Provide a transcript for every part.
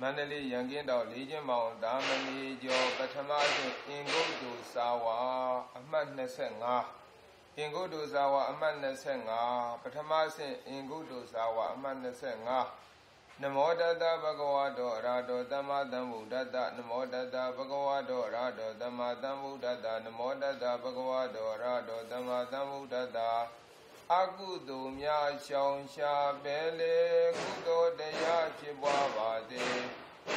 မန္တလေးရန်ကင်းတော်လေးချင်းမောင်ဒါမဏီကျော်ပထမဆုံးအင်္ဂုတ္တုစာဝါအမှတ်25အင်္ဂုတ္တုစာဝါအမှတ်25ပထမဆုံးအင်္ဂုတ္တုစာဝါအမှတ်25နမောတတဗုဒ္ဓဝါဒောအရာတောသမ္မာသမ္ဗုဒ္ဓတ္တနမောတတဗုဒ္ဓဝါဒောအရာတောသမ္မာသမ္ဗုဒ္ဓတ္တနမောတတဗုဒ္ဓဝါဒောအရာတောသမ္မာသမ္ဗုဒ္ဓတ္တ အကုသိုလ်များရှောင်ရှားပဲလေကုသိုလ်တရားဖြစ်ပွားပါစေ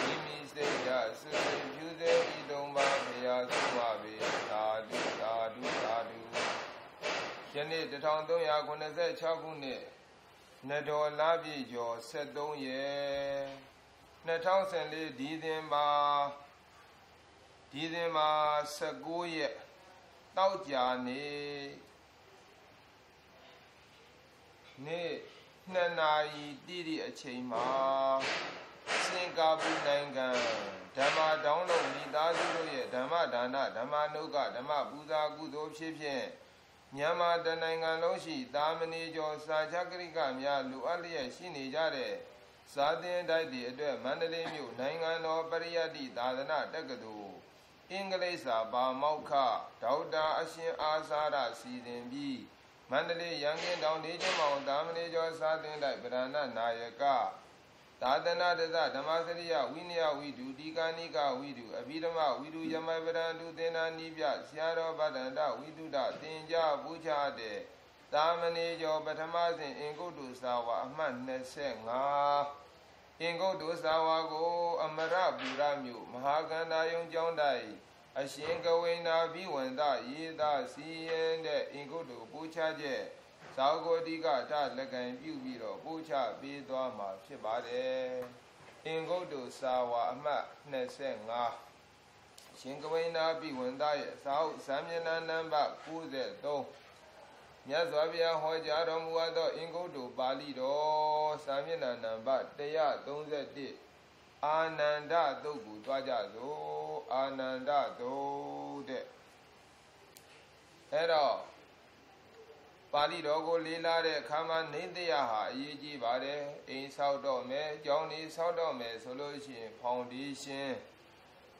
မိမိစိတ်ဓာတ်စွစွပြုစေဤသုံးပါးဘုရားသုဝပေသာဓုသာဓုသာဓုယနေ့1386ခုနှစ်နတော်လပြည့်ကျော်73ရက်2014ဒီဇင်ဘာဒီဇင်ဘာ19ရက်တောက်ကြနေ့ နေ့2နာရီတိတိအချိန်မှာစင်ကာပူနိုင်ငံဓမ္မတောင်းလုံးမိသားစုတို့ရဲ့ဓမ္မဒါနဓမ္မနုကဓမ္မပူဇာကုသိုလ်ဖြစ်ဖြင့်မြန်မာတနိုင်ငံလုံးရှိ သာမဏေကျော်စာချကရိကများလူအပ်လျက်ရှိနေကြတဲ့ဇာတင်တိုက်တွေအတွက်မန္တလေးမြို့နိုင်ငံတော်ပရိယတ္တိသာသနာတက္ကသိုလ်အင်္ဂလိပ်စာပါမောက္ခဒေါက်တာအရှင်အာသာရစီစဉ်ပြီး မန္တလေးရန်ကင်းတောင်နေချင်းမောင်တာမဏေကျော်စာတင်တိုက်ဗရဏနာယကသာသနာတသဓမ္မစရိယဝိနည်းဝိတုဒီကာနိကဝိတုအဘိဓမ္မဝိတုယမဗရန္တုသင်္နာနိပြဆရာတော်ဗဒန္တဝိတုဒသင်္ကြပူချတဲ့သာမဏေကျော်ပထမစဉ်အင်ကုတ္တုစာဝါအမှတ်25အင်ကုတ္တုစာဝါကို အမရပူရမြို့မဟာကန္တာယုံကျောင်းတိုင် အရှင်ကဝိန္ဒာဘိဝန္တယေသာစီရင်တဲ့အင်ကုတ္တုပူချချက်ဇာဝတိကထလက်ကံပြုပြီးတော့ပို့ချပေးသွားမှာဖြစ်ပါတယ်အင်္ဂုတ္တစာဝါအမှတ်25ရှင်ကဝိနာပိဝန္တရဲ့သာဟုဇာမျက်နှာနံပါတ်93မြတ်စွာဘုရားဟောကြားတော်မူသောအင်္ဂုတ္တပါဠိတော်ဇာမျက်နှာနံပါတ်131 အာနန္ဒသုတ်ကိုတွားကြစို့အာနန္ဒသုတ်တဲ့အဲ့တော့ပါဠိတော်ကိုလေးလာတဲ့အခါမှာနေတရားဟာအရေးကြီးပါတယ်အိမ်ဆောက်တော့မယ်ကျောင်းနေဆောက်တော့မယ်ဆိုလို့ရှိရင်ဖောင်ဒေးရှင်း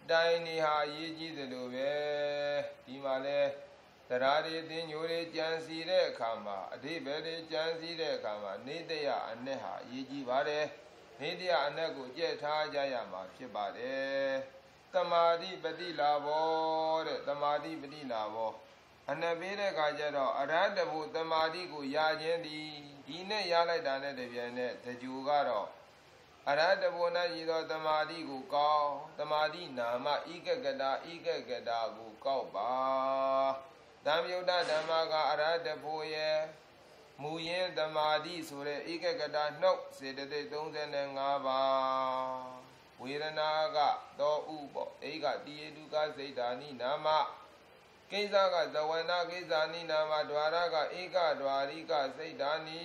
တိုင်းနေဟာအရေးကြီးတယ်လို့ပဲဒီမှာလဲတရားတွေသင်ညိုတွေကြံစီတဲ့အခါမှာအဓိပ္ပာယ်တွေကြံစီတဲ့အခါမှာနေတရားအ내ဟာအရေးကြီးပါတယ် နေတရားအ내ကိုကြက်ထားကြရမှာဖြစ်ပါတယ်တမာတိပฏิလာဘောတဲ့တမာတိပฏิလာဘောအနပေးတဲ့ခါကျတော့အရဟတဘုသမာဓိကိုရခြင်းဒီဒီနဲ့ရလိုက်တာနဲ့တပြိုင်နက်တကြူကတော့အရဟတဘုနဲ့ရည်သောသမာဓိကိုကောင်းသမာဓိနာမဤကကတာဤကကတာကိုကောက်ပါသံယုတ်တဓမ္မကအရဟတဘုရဲ့ မူရင်းသမာဓိဆိုတဲ့ဧကကတာနှုတ်စေတသိက်35ပါးဝေဒနာကသောဥပေါ့ဧကတိယတုကစိတ်ဓာနိနာမကိစ္စကဇဝနာကိစ္စနိနာမဒွါရကဧကဒွါရိကစိတ်ဓာနိ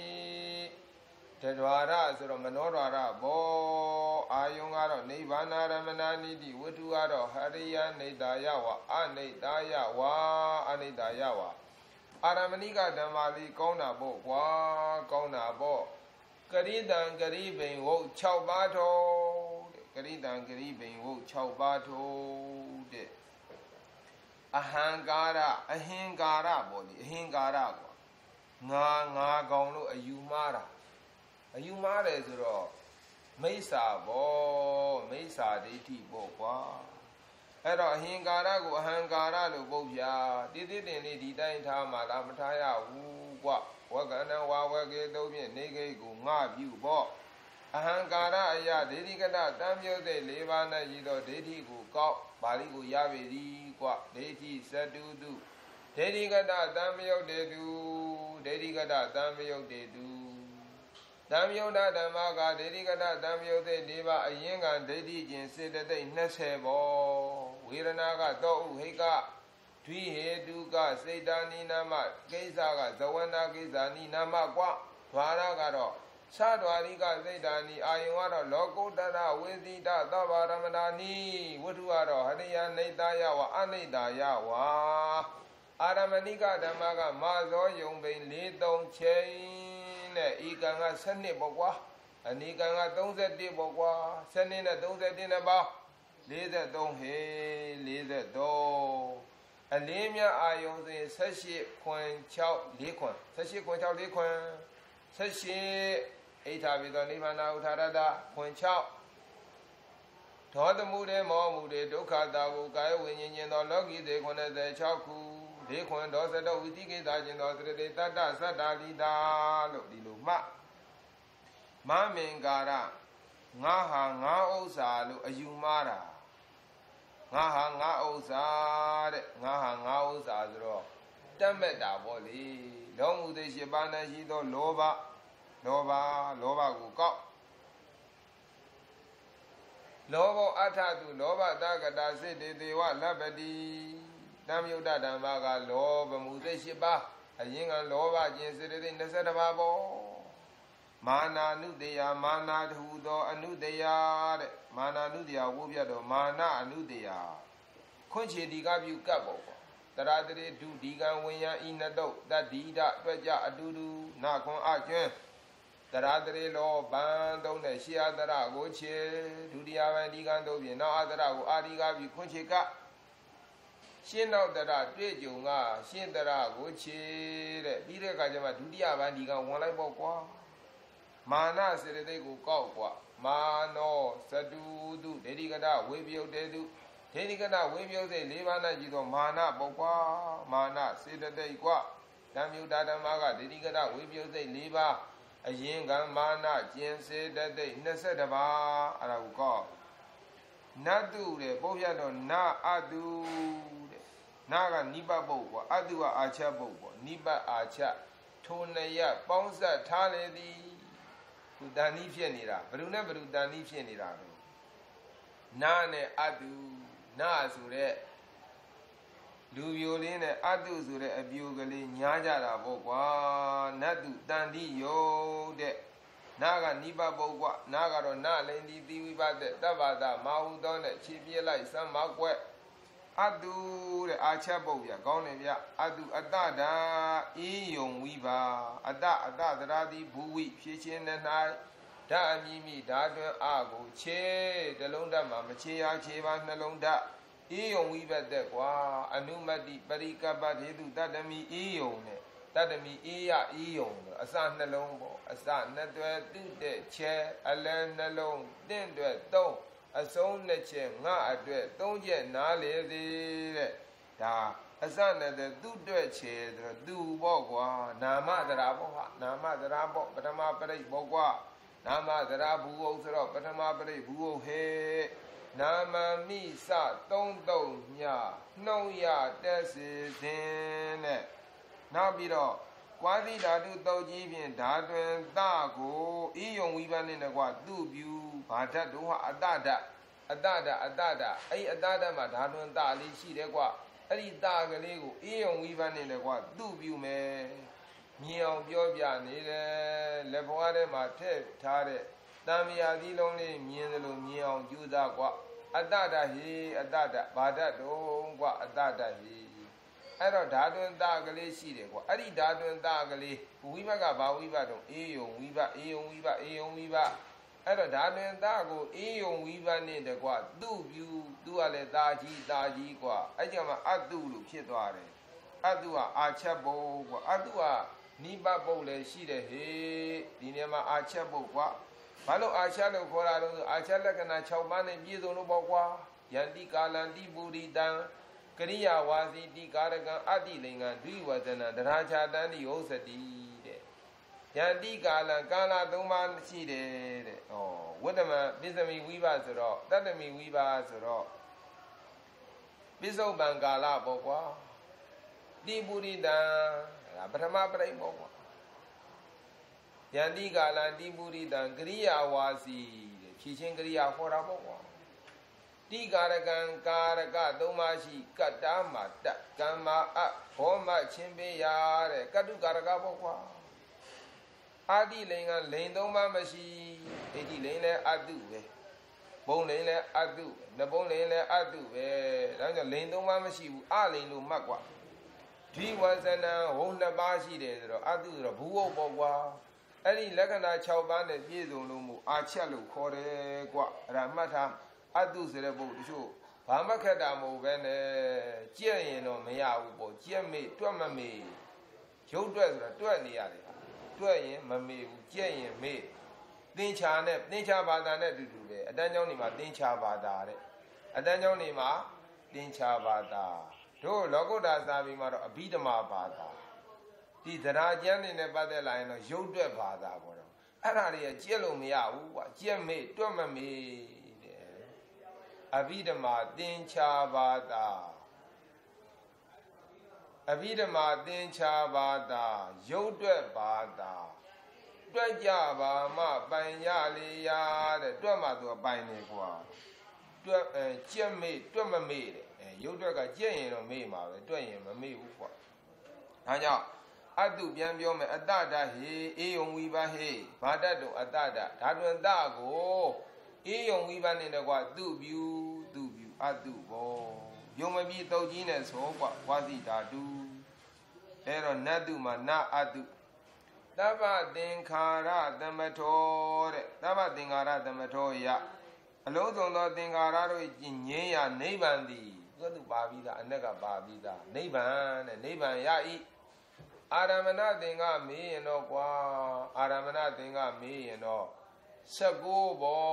တဒွါရဆိုတော့မနောဒွါရဘောအာယုံကတော့နိဗ္ဗာန်ရမဏနိတိဝတ္ထုကတော့ဟရိယနေတယဝအနိတယဝအနိတယဝ အာရမဏိကဓမ္မလေးကောင်းတာပေါ့ကွာကောင်းတာပေါ့ကရိတံကရိဘိန်ဝုတ်6ပါးထောတဲ့ကရိတံကရိဘိန်ဝုတ်6ပါးထောတဲ့အဟံကာရအဟင်ကာရပေါ့လေအဟင်ကာရကွာငါငါကောင်လို့အယူမှားတာအယူမှားတယ်ဆိုတော့မိစ္ဆာပေါ့မိစ္ဆာဒိဋ္ဌိပေါ့ကွာ အဲ့တော့အဟင်ကာရကိုအဟံကာရလို့ပုတ်ပြတိတိတင်လေးဒီတိုင်းထားမှလားမထားရဘူးကွာဝကန္တဝါဝကေသုံးဖြင့်နေခိတ်ကိုငါပြုပေါ့အဟံကာရအယဒိဋ္ဌိကတတံမြုပ်တဲ့၄ပါးနဲ့ရည်သောဒိဋ္ဌိကိုကောက်ပါဠိကိုရပေသည်ကွဒိဋ္ဌိသတုတုဒိဋ္ဌိကတသံမယုတ်တေတုဒိဋ္ဌိကတသံမယုတ်တေတုသံယုတ်တဓမ္မကဒိဋ္ဌိကတသံယုတ်တေဒီပါအရင်ကဒိဋ္ဌိချင်းစေတသိက်20ဘော ဝေရဏကသောဥဟိကဒွိဟေတုကစေတာနိနာမကိစ္စကဇဝနာကိစ္စနိနာမကွာဓာရကတော့သဒ္ဒဝါရိကစိတ်ဓာနိအာယုံကတော့လောကုတ္တရဝေသီတသဗ္ဗရမဏာနိဝတ္ထုကတော့ဟရိယနေတယဝအနိတယဝအာရမဏိကဓမ္မကမာဇောယုံပိန်၄၃ချိန်နဲ့ဤကံက7နှစ်ပေါ့ကွာအနိကံက31ပေါ့ကွာ7နဲ့31နဲ့ပေါင်း 43ဟေး43အလင်းမြအာယုံစဉ်18ခွန်6 4ခွန်18ခွန်6 4ခွန်18အိဋ္ဌာပိသောနိဗ္ဗာန်ဥထာရတခွန်6ဒေါသမှုတွေမောမှုတွေဒုက္ခတာကိုကာယဝိညာဉ်ခြင်းသောလောကီသေး96ခု၄ခွန်ဒေါသတောဝိတိကိတာခြင်းသောသရတေတတ္တသတ္တာလိတာလို့ဒီလိုမှမမင်္ကာရငါဟာငါဥစ္စာလို့အယူမှားတာ ငါဟာငါဥစ္စာတဲ့ငါဟာငါဥစ္စာဆိုတော့တတ်မဲ့တာပေါ့လေလောမှုသိရှိပါဏရှိသောလောဘလောဘလောဘကိုကောက်လောဘောအထတုလောဘတကတာစိတ်တေတေဝလပ္ပတိတံမြုဒ္ဒဓမ္မကလောဘမှုသိရှိပါအရင်ကလောဘခြင်းစေတသိက်22ပါးပေါ့မာနာနုတယမာနာတဟုသောအနုတယတဲ့ မာနာနုတယဝုပြတော့မာနအနုတယခွင့်ချေဒီကပြုကပ်ပေါ့ပေါ့တရာတရေဒုဒီကံဝိညာဤနတုတ်တတ္တိဒအတွက်ကြအတူတူနာခွန်အကျွန်းတရာတရေလောဘံသုံးတဲ့ရှေးအတရကိုချေဒုတိယဘံဒီကံတို့ဖြင့်နောက်အတရကိုအာဒီကပြုခွင့်ချေကရှင်းနောက်တရတွေ့ကြုံကရှင်းတရကိုချေတဲ့ပြီးတဲ့အခါကျမှဒုတိယဘံဒီကံဝင်လိုက်ပေါ့ကွာမာနစေတသိက်ကိုကောက်ကွာ မာနောသတုတုဒေဒီကတဝေပြုတ်တေတုဒေဒီကတဝေပြုတ်စိတ်၄ပါးနဲ့ကြည့်တော့မာနပေါ့ကွာမာနစေတသိက်ကွာဓမ္မယုတဓမ္မကဒေဒီကတဝေပြုတ်စိတ်၄ပါးအရင်ကမာနကျင်စေတသိက်22ပါးအဲ့ဒါကိုကောက်နတ်တုတဲ့ပုတ်ရတော့နာအတုတဲ့နာကနိပပုတ်ကွာအတုကအာချက်ပုတ်ပေါ့နိပအာချက်ထိုနှစ်ရပေါင်းဆက်ထားလေသည် သူတန်ဤဖြစ်နေတာဘယ်သူနဲ့ဘယ်သူတန်ဤဖြစ်နေတာလဲနာနဲ့အတုနာဆိုတဲ့လူပြိုလေးနဲ့အတုဆိုတဲ့အပြိုကလေးညားကြတာပေါ့ကွာနတ်တုတန်တိယောတဲ့နာကနိပပုတ်ကွာနာကတော့နာလိန်ဒီသီဝိပတဲ့တဗ္ဗတာမာဟုသောနဲ့ခြေပြလိုက်စမ်းမကွက် အတုတဲ့အာချက်ပုတ်ပြကောင်းတယ်ဗျအတုအတ္တဒာအေးယုံဝိပါအတ္တအတ္တသရာတိဘူဝိဖြည့်ချင်း၌ဓာအမိမိဓာတွင်အကိုခြေတလုံးဓာတ်မှာမခြေရခြေပါနှလုံးဓာတ်အေးယုံဝိဘတ်တဲ့ကွာအနုမတိပရိကပ္ပထေတုတတ္တမိအေးယုံနဲ့တတ္တမိအေးရအေးယုံအစနှလုံးပေါ့အစနှစ်တွဲတုတဲ့ချဲအလန်းနှလုံးတင့်တွဲသုံး အဆုံးနှစ်ချက်ငါအတွက်သုံးချက်နားလေသေးတဲ့ဒါအစနဲ့တဲ့သူ့အတွက်ချေဆိုတော့သူပေါ့ကွာနာမသရာပေါ့ဟာနာမသရာပေါ့ပထမပရိပေါ့ကွာနာမသရာဘူးဟုတ်ဆိုတော့ပထမပရိဘူးဟုတ်ဟဲ့နာမမိစသုံးသုံးညနှုံရတက်စီခြင်းနဲ့နောက်ပြီးတော့ကွာသီဓာတုတောက်ကြီးဖြင့်ဓာတွင်တကိုဤယုံဝိပန်းနဲ့ကွာသူ့ပြူ ဘာဓာတ်တို့ဟာအတ္တဓာတ်အတ္တဓာတ်အတ္တဓာတ်အဲ့အတ္တဓာတ်မှာဓာတွင်တလေးရှိတယ်ကွာအဲ့ဒီတကလေးကိုဤယုံဝိပန်းနဲ့ကွာသူ့ပြူမယ်မြင်အောင်ပြောပြနေတယ်လက်ဘွားထဲမှာထည့်ထားတဲ့တံမယာသီးလုံးလေးမြင်တယ်လို့မြင်အောင်ကြိုးစားကွာအတ္တဓာဟိအတ္တဓာဘာဓာတုံကွာအတ္တဓာဟိအဲ့တော့ဓာတွင်တကလေးရှိတယ်ကွာအဲ့ဒီဓာတွင်တကလေးဝိဘကဘာဝိဘတုံအေယုံဝိဘအေယုံဝိဘအေယုံဝိဘ အဲ့တော့ဓာတွင်တကိုအေယုံဝိဘနဲ့တကွာသူ့ပြူသူ့ကလည်းตาကြီးตาကြီးကွာအဲ့ကြောင့်မှအတုလို့ဖြစ်သွားတယ်အတုကအာချက်ဘုံကွာအတုကနိပပုတ်လည်းရှိတယ်ဟေးဒီနေရာမှာအာချက်ဘုံကွာဘာလို့အာချက်လို့ခေါ်တာလဲဆိုအာချက်လက္ခဏာ6ပါးနဲ့ပြည့်စုံလို့ပေါ့ကွာယန္တိကာလန္တိပုရိတံကရိယာဝါစီတိကာရကံအတ္တိလိင်္ဂံဒွိဝဇနံတရာချာတန်တိဟုတ်စတိတဲ့ ယန္တိကာလံကာလ၃ပါးရှိတယ်တဲ့ဩဝတ္တမပိစမိဝိဘဆိုတော့တတ္တမိဝိဘဆိုတော့ပိစုံပံကာလပေါ့ကွာတိပုရိတံဒါပထမပရိပေါ့ကွာယန္တိကာလံတိပုရိတံကရိယာဝါစီတဲ့ဖြည့်ချင်းကရိယာဟောတာပေါ့ကွာတိကာရကံကာရကသုံးပါးရှိကတ္တမတကမ္မာအဘောမချင်းပေးရတဲ့ကတုကာရကပေါ့ကွာ အာတိလိန်ကလိန်သုံးပါးမရှိဒိဋ္ဌိလိန်လည်းအတုပဲဘုံလိန်လည်းအတုနဘုံလိန်လည်းအတုပဲဒါကြောင့်လိန်သုံးပါးမရှိဘူးအလိန်လို့မှတ်ကွာဒီဝဇနံဝုံနှစ်ပါးရှိတယ်ဆိုတော့အတုဆိုတော့ဘူးဟုတ်ပေါ့ကွာအဲ့ဒီလက္ခဏာ6ပါးနဲ့ပြည့်စုံလို့မို့အာချက်လို့ခေါ်တယ်ကွာအဲ့ဒါမှတ်ထားအတုဆိုတဲ့ပုဂ္ဂိုလ်တချို့ဘာမှခက်တာမဟုတ်ပဲနဲ့ကြက်ရင်တော့မရဘူးပေါ့ကြက်မေ့တွက်မမေ့ရုပ်တွက်ဆိုတာတွက်နေရတယ် တွက်ရင်မမေ့ဘူးကြက်ရင်မေ့သင်္ချာနဲ့သင်္ချာဘာသာနဲ့အတူတူပဲအတန်းကျောင်းနေမှာသင်္ချာဘာသာတဲ့အတန်းကျောင်းနေမှာသင်္ချာဘာသာတို့လောကုတ္တရာစာပေမှာတော့အဘိဓမ္မာဘာသာဒီသရာကျမ်းနေနဲ့ပတ်သက်လာရင်တော့ရုပ်တွက်ဘာသာပေါ့တော့အဲ့ဒါတွေကကြက်လို့မရဘူးကွာကြက်မေ့တွက်မမေ့တဲ့အဘိဓမ္မာသင်္ချာဘာသာ အဘိဓမ္မာသင်္ချာဘာသာရုပ်တွက်ဘာသာတွက်ကြပါမှပိုင်ရလေရတဲ့တွက်မှသူပိုင်နေကွာတွက်အဲကြက်မေ့တွက်မမေ့တဲ့အဲရုပ်တွက်ကကြက်ရင်တော့မေ့မှာပဲတွက်ရင်မမေ့ဘူးကွာဒါကြောင့်အတုပြန်ပြောမယ်အတ္တတဟေအေယုံဝိပါဟေဘာတတ်တုအတ္တတဓာတွင်တကိုအေယုံဝိပါနဲ့တကွာသူ့ပြူသူ့ပြူအတုဘော ယုံမပြီးတုတ်ကြီးနဲ့ဆိုကွာဝါစီဓာတုအဲတော့နတ်တုမှာနအတုတပ္ပသင်္ခါရသမထောတဲ့တပ္ပသင်္ခါရသမထောယအလုံးစုံသောသင်္ခါရတို့ငြင်းရနိဗ္ဗာန်သည်သူကသူပါပြီးသားအ내ကပါပြီးသားနိဗ္ဗာန်တဲ့နိဗ္ဗာန်ရ၏အာရမဏသင်္ကမေးရင်တော့ကွာအာရမဏသင်္ကမေးရင်တော့ 19ဘော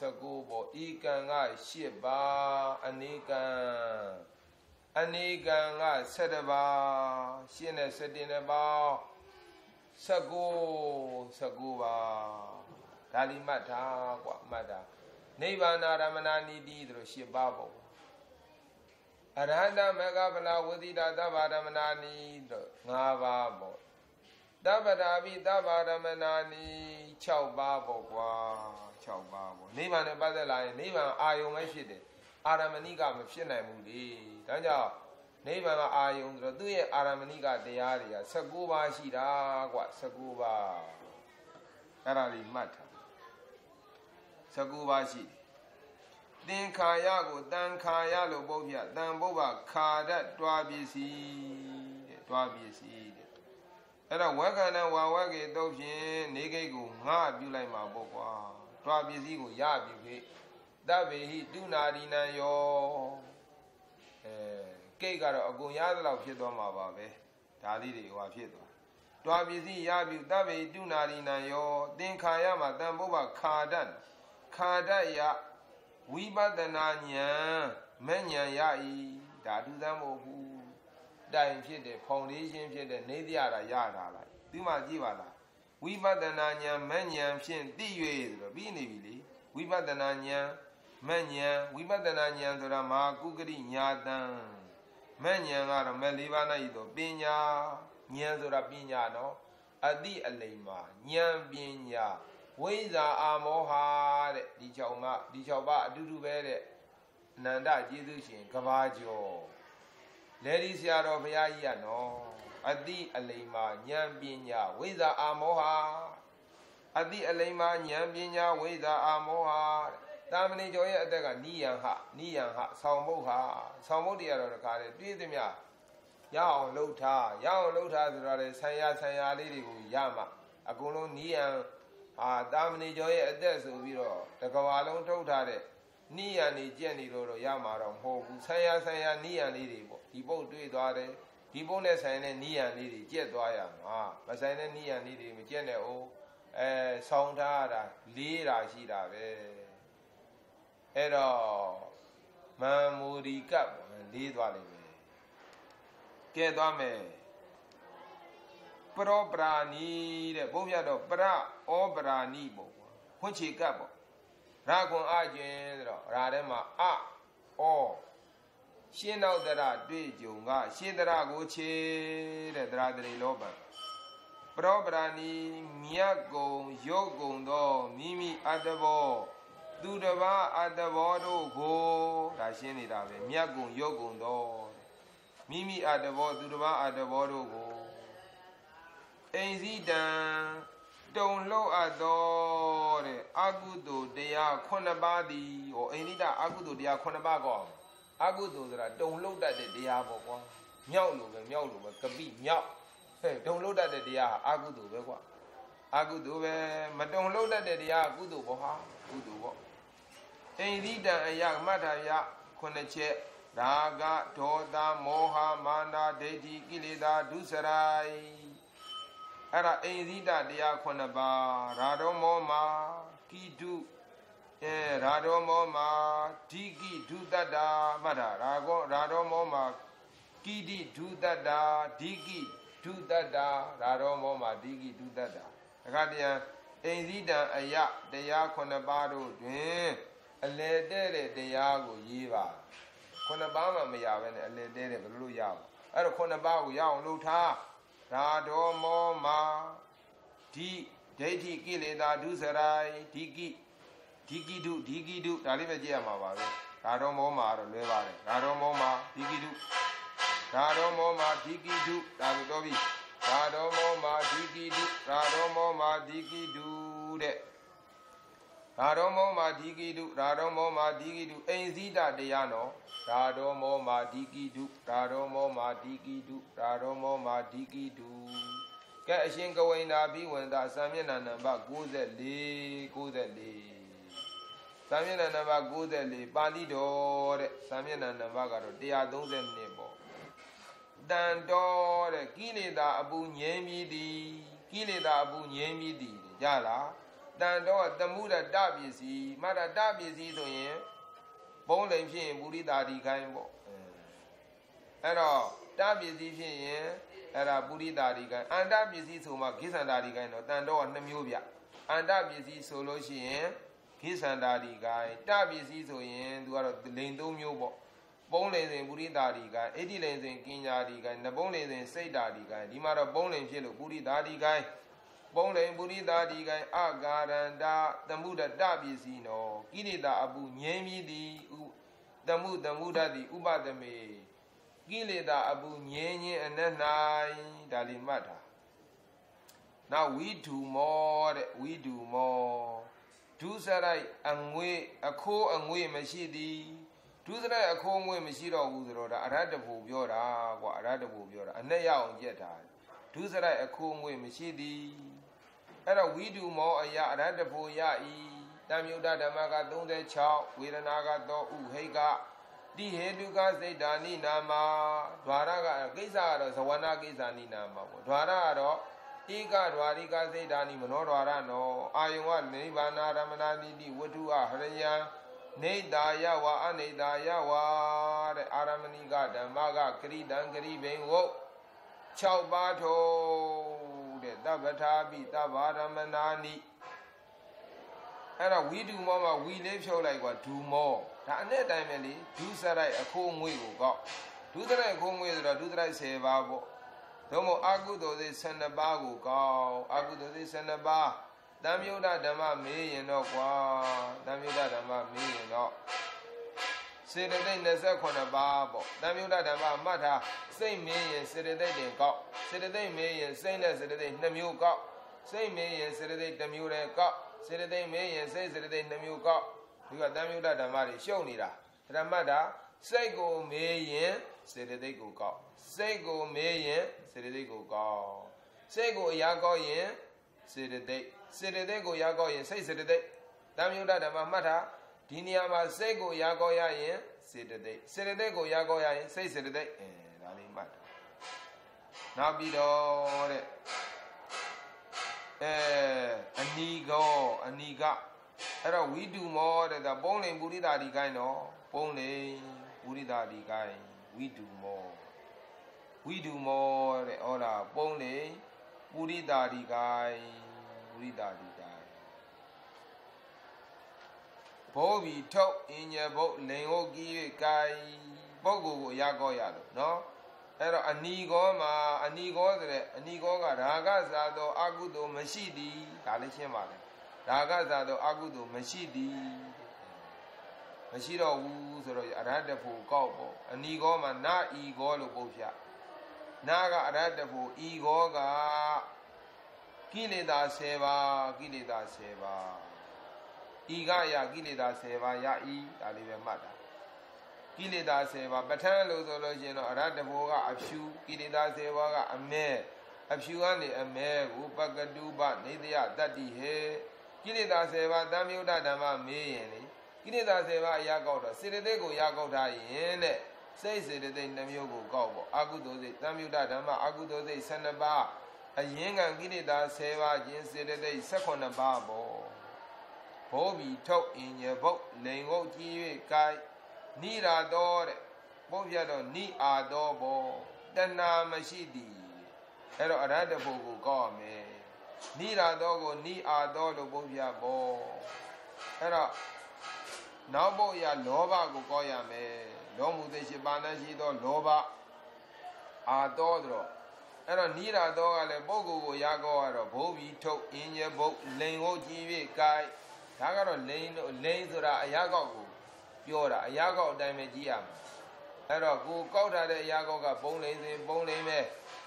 19ဘောဤကံက8ပါးအနေကံအနေကံက7ပါးရှင်းတဲ့7နဲ့ပေါင်း19 19ပါးဒါလီမှတ်ထားကွာမှတ်တာနိဗ္ဗာန်ရမဏနိတိတို့8ပါးပေါ့အရဟတမေဃဗလာဝိသီတာသဗ္ဗရမဏာနိတို့5ပါးပေါ့တပ္ပဒါပိသဗ္ဗရမဏာနိ 6ပါးပေါ့ကွာ6ပါးပေါ့နိဗ္ဗာန်နဲ့ပတ်သက်လာရင်နိဗ္ဗာန်အာယုံပဲဖြစ်တယ်အာရမဏိကမဖြစ်နိုင်ဘူးလေဒါကြောင့်နိဗ္ဗာန်ကအာယုံဆိုတော့သူ့ရဲ့အာရမဏိကတရားတွေက19ပါးရှိတာကွာ19ပါးအဲ့ဒါလေးမှတ်ထား19ပါးရှိတယ်သင်္ခါရကိုတန်ခါရလို့ပုတ်ပြတန်ပုဗ္ဗခါရတွားပစ္စည်းတဲ့တွားပစ္စည်းတဲ့ အဲ့တော့ဝက္ခဏဝါဝက္ကေတုတ်ဖြင့်နေကိတ်ကိုငါပြုလိုက်မှာပေါ့ကွာတွားပစ္စည်းကိုရပြီခေတဗ္ဗေဟိတုနာရိနံယောအဲကိတ်ကတော့အကုန်ရသလောက်ဖြစ်သွားမှာပါပဲဒါလေးတွေဟွာဖြစ်သွားတွားပစ္စည်းရပြီတဗ္ဗေဟိတုနာရိနံယောသင်္ခါရမှာတန်ပုဗ္ဗခါဒတ်ခါဒတ်ယဝိပဿနာဉာဏ်မဲ့ဉာဏ်ရ၏ဒါအတူသမ်းမဟုတ်ဘူး တိုင်ဖြစ်တဲ့ဖောင်ဒေးရှင်းဖြစ်တဲ့နေတရားရတာလိုက်ဒီမှာကြည့်ပါလားဝိပဿနာဉာဏ်မဲ့ဉာဏ်ဖြင့်သိ၍ဆိုတော့ပြီးနေပြီလေဝိပဿနာဉာဏ်မဲ့ဉာဏ်ဝိပဿနာဉာဏ်ဆိုတာမဟာကုကရိညာတံမဲ့ဉာဏ်ကတော့မဲ့လေးပါး၌တော့ပညာဉာဏ်ဆိုတာပညာနော်အတိအလိမ္မာဉာဏ်ပညာဝိဇာအာမောဟာတဲ့ဒီ၆ပါးဒီ၆ပါးအတူတူပဲတဲ့အနန္တကျေးဇူးရှင်ကဘာကျော် လေဒီဆရာတော်ဘုရားကြီးကနော်အတိအလိမ္မာဉာဏ်ပညာဝိဇာအာမောဟာအတိအလိမ္မာဉာဏ်ပညာဝိဇာအာမောဟာတာမဏေကျော်ရဲ့အသက်ကနိယံဟနိယံဟဆောင်းမုတ်ဟာဆောင်းမုတ်တရားတော်တကားလေတွေ့သမျှရအောင်လှုပ်ထားရအောင်လှုပ်ထားဆိုတော့လေဆံရဆံရလေးတွေကိုရမှအကုန်လုံးနိယံအာတာမဏေကျော်ရဲ့အသက်ဆိုပြီးတော့တကဘာလုံးထုတ်ထားတဲ့နိယံနေကြက်နေလို့တော့ရမှာတော့မဟုတ်ဘူးဆံရဆံရနိယံလေးတွေပေါ့ ဒီပုတ်တွေ့သွားတယ်ဒီပုတ်နဲ့ဆိုင်တဲ့နိယံလေးတွေကြက်သွားရမှာမဆိုင်တဲ့နိယံလေးတွေမကြက်နဲ့အောင်အဲဆောင်းထားတာလေးတာရှိတာပဲအဲ့တော့မန်မူရီကပ်လေးသွားလိမ့်မယ်ကဲသွားမယ်ပရောပရာဏီတဲ့ဘုန်းပြတော့ပရဩပရာဏီပေါ့ကွာခွင့်ချေကပ်ပေါ့ရာခွန်အကျင်ဆိုတော့ရာထဲမှာအဩ ရှင်းနောက်တရတွေ့ကြုံကရှင်းတရကိုချေတဲ့တရာတရီလောဘံပရောပရာဏီမြတ်ကုံရုပ်ကုံသောမိမိအတ္တဘောသူတပါအတ္တဘောတို့ကိုဒါရှင်းနေတာပဲမြတ်ကုံရုပ်ကုံသောမိမိအတ္တဘောသူတပါအတ္တဘောတို့ကိုအိမ်စည်းတံတုံလှုပ်အပ်တော်တဲ့အကုသိုလ်တရား9ပါးသည်ဟောအိန္ဒိတအကုသိုလ်တရား9ပါးကော အကုသိုလ်ဆိုတာတုံလှုပ်တတ်တဲ့တရားပေါ့ကွာမြောက်လို့ပဲမြောက်လို့ပဲကပိမြောက်ဟဲ့တုံလှုပ်တတ်တဲ့တရားဟာအကုသိုလ်ပဲကွာအကုသိုလ်ပဲမတုံလှုပ်တတ်တဲ့တရားကုသိုလ်ပေါ့ဟာကုသိုလ်ပေါ့အိန္ဒိတံအယမှတ်တာယခုနှစ်ချက်ရာဂဒေါသမောဟမာနာဒိဋ္ဌိကိလေသာဒုစရိုက်အဲ့ဒါအိန္ဒိတတရားခုနှစ်ပါးရာဒေါမောမာကိတု အဲရာဒေါမောမာဓိကိဒုတတ္တာမှတ်တာရာဂောရာဒေါမောမာကိတိဒုတတ္တာဓိကိဒုတတ္တာရာဒေါမောမာဓိကိဒုတတ္တာအခါတည်းအိန္ဒိတံအယတရားခုနှစ်ပါးတို့တွင်အလေတဲ့တဲ့တရားကိုရေးပါခုနှစ်ပါးမှမရဘဲနဲ့အလေတဲ့တဲ့ဘယ်လိုလုပ်ရအောင်အဲ့တော့ခုနှစ်ပါးကိုရအောင်လုပ်ထားရာဒေါမောမာဒီဒိဋ္ဌိကိလေသာဒုစရိုက်ဒီကိ ဒီကိတုဒီကိတုဒါလေးပဲကြည့်ရမှာပါပဲရာဒေါမောမာတော့လွဲပါတယ်ရာဒေါမောမာဒီကိတုရာဒေါမောမာဒီကိတုဒါဆိုတော့ပြီရာဒေါမောမာဒီကိတုရာဒေါမောမာဒီကိတုတဲ့ရာဒေါမောမာဒီကိတုရာဒေါမောမာဒီကိတုအိမ်စည်းတတရားနော်ရာဒေါမောမာဒီကိတုရာဒေါမောမာဒီကိတုရာဒေါမောမာဒီကိတုကဲအရှင်ကဝိန္ဒာဘိဝန္တာစာမျက်နှာနံပါတ်94 94 စာမျက်နှာနံပါတ်94ပါဠိတော်တဲ့စာမျက်နှာနံပါတ်ကတော့132ပေါ့တန်တော်တဲ့ကိလေသာအပူငြိမ်းပြီးသည်ကိလေသာအပူငြိမ်းပြီးသည်ကြလားတန်တော်သမှုရတပစ္စည်းမရတပစ္စည်းဆိုရင်ဘုံလိန်ဖြစ်ရင်ပုရိသာဒီခိုင်းပေါ့အဲ့တော့တပစ္စည်းဖြစ်ရင်အဲ့ဒါပုရိသာဒီခိုင်းအန္တပစ္စည်းဆိုမှခိသန္တာဒီခိုင်းတော့တန်တော်က2မျိုးဗျအန္တပစ္စည်းဆိုလို့ရှိရင် ခိသန္တာဒီခိုင်းတပစ္စည်းဆိုရင်သူကတော့လိန်3မျိုးပေါ့ပုံးလိန်စဉ်ပုရိသာဒီကံအဋ္ဌိလိန်စဉ်ကင်ညာဒီကံနဘုံးလိန်စဉ်စိတ်တာဒီကံဒီမှာတော့ပုံးလိန်ဖြစ်လို့ပုရိသာဒီကံပုံးလိန်ပုရိသာဒီကံအဂါရန္တာသမှုတတပစ္စည်းနောကိရိတာအပုငြိမ်းပြီးသည်ဥသမှုသမှုတတိဥပဒမေကိလေသာအပုငြိမ်းခြင်းအနက်၌ဒါလေးမှတ်တာနောက်ဝိဓုမောတဲ့ဝိဓုမော ဒုစရိုက်အငွေအခိုးအငွေမရှိသည်ဒုစရိုက်အခိုးအငွေမရှိတော့ဘူးဆိုတော့ဒါအရတ္တဘူပြောတာကွာအရတ္တဘူပြောတာအနဲ့ရအောင်ကြက်တာဒုစရိုက်အခိုးအငွေမရှိသည်အဲ့တော့ဝိဓုမောအယအရတ္တဘူယဤတမြုဒ္ဒဓမ္မက36ဝေဒနာကတော့ဥဟိကတိဟေတုကစိတ်ဓာနိနာမဓွာရကကိစ္စကတော့ဇဝနာကိစ္စနိနာမပေါ့ဓွာရကတော့ ဧကဓွာရိကစိတ်ဓာနိမနောဓွာရနောအာယုံကနိဗ္ဗာနာရမနာတိတိဝတ္ထုအဟရယံနေတာယဝအနေတာယဝတဲ့အာရမဏိကဓမ္မကကရိတံကရိဘိံဝုတ်6ပါးထုံးတဲ့တပ္ပထာပိတဗ္ဗရမနာနိအဲ့တော့ဝီဒူမောမှာဝီလေးဖြုတ်လိုက်ကွာဒူမောဒါအနဲ့တိုင်းပဲလေဒုစရိုက်အခိုးငွေကိုကောက်ဒုစရိုက်အခိုးငွေဆိုတော့ဒုစရိုက်10ပါးပေါ့ သို့မဟုတ်အကုသိုလ်စေ12ပါးကိုကောက်အကုသိုလ်စေ12ပါးတံမြုဒ္ဒဓမ္မမေးရင်တော့ကွာတံမြုဒ္ဒဓမ္မမေးရင်တော့စေတသိက်28ပါးပေါ့တံမြုဒ္ဒဓမ္မမှတ်ထားစိတ်မေးရင်စေတသိက်တင်ကောက်စေတသိက်မေးရင်စိတ်နဲ့စေတသိက်2မျိုးကောက်စိတ်မေးရင်စေတသိက်1မျိုးတည်းကောက်စေတသိက်မေးရင်စိတ်စေတသိက်2မျိုးကောက်ဒီကတံမြုဒ္ဒဓမ္မတွေရှုပ်နေတာဓမ္မတာစိတ်ကိုမေးရင်စေတသိက်ကိုကောက် စိတ်ကိုမေးရင်စေတသိက်ကိုကောက်စိတ်ကိုအရာကောက်ရင်စေတသိက်စေတသိက်ကိုရာကောက်ရင်စိတ်စေတသိက်တံမြုဒ္ဒဓမ္မမှတ်တာဒီနေရာမှာစိတ်ကိုရာကောက်ရရင်စေတသိက်စေတသိက်ကိုရာကောက်ရရင်စိတ်စေတသိက်အဲဒါလေးမှတ်တာနောက်ပြီးတော့တဲ့အဲအနီကောအနီကအဲ့တော့ဝိတုမောတဲ့ဒါပုံးလိန်ပုရိသာဒီကိုင်းတော့ပုံးလိန်ပုရိသာဒီကိုင်းဝိတုမော ဝိတုမောတဲ့ဟောတာပုံးလိန်ပုရိသာဒီကိုင်းပုရိသာဒီကိုင်းဘောဘီထုတ်အင်ညဘုတ်လိန်ဟုတ်ကြီး၍ကိုင်းပုဂ္ဂိုလ်ကိုရကောရလို့နော်အဲ့တော့အနီကောမှာအနီကောဆိုတဲ့အနီကောကရာဂဇာသောအကုသိုလ်မရှိသည်ဒါလည်းရှင်းပါလေရာဂဇာသောအကုသိုလ်မရှိသည်မရှိတော့ဘူးဆိုတော့အရဟတဖို့ကောက်ပေါ့အနီကောမှာနာဤကောလို့ပုတ်ဖြ နာကအရဟတဖို့ဤကောကကိလေသာ10ပါးကိလေသာ10ပါးဤကရကိလေသာ10ပါးရဤဒါလေးပဲမှတ်တာကိလေသာ10ပါးပဋ္ဌာန်းလို့ဆိုလို့ရှိရင်တော့အရဟတဘောကအဖြူကိလေသာ10ပါးကအမဲအဖြူကနေအမဲကိုပကတုပနေတယတတ္တိဟေကိလေသာ10ပါးတံမြုဒ္ဒဓမ္မမေးရင်လေကိလေသာ10ပါးအရာကောက်တော့စေတသိက်ကိုရာကောက်ထားရင်တဲ့ စိတ်စေတသိက်နှမျိုးကိုကောက်ပေါ့အကုသိုလ်စိတ်တံမြုဒ္ဒဓမ္မအကုသိုလ်စိတ်12ပါးအရင်ကကိလေသာ10ပါးခြင်းစေတသိက်18ပါးပေါ့ဘောဘီထုတ်အင်ညဘုတ်လိန်ဝုတ်ကြီး၍ကိုက်နိရာတော်တဲ့ဘုတ်ပြတော့နိအာတော်ဘောတဏမရှိသည်အဲ့တော့အရဟတဖို့ကိုကောက်ရမယ်နိရာတော်ကိုနိအာတော်လို့ဘုတ်ပြဘောအဲ့တော့နောက်ဘုတ်ရလောဘကိုကောက်ရမယ် လောမှုသိရှိပါဏရှိသောလောဘအာတော်တော့အဲ့တော့နိရာတော်ကလည်းပုဂ္ဂိုလ်ကိုရကောက်ရတော့ဘိုးဘီထုတ်အင်းရဘုတ်လိန်ဟုတ်ကြည့်၍ကိုက်ဒါကတော့လိန်လိန်ဆိုတာအရာကောက်ကိုပြောတာအရာကောက်အတိုင်းပဲကြည့်ရမှာအဲ့တော့ကိုကောက်ထားတဲ့အရာကောက်ကပုံလိန်စဉ်ပုံလိန်ပဲ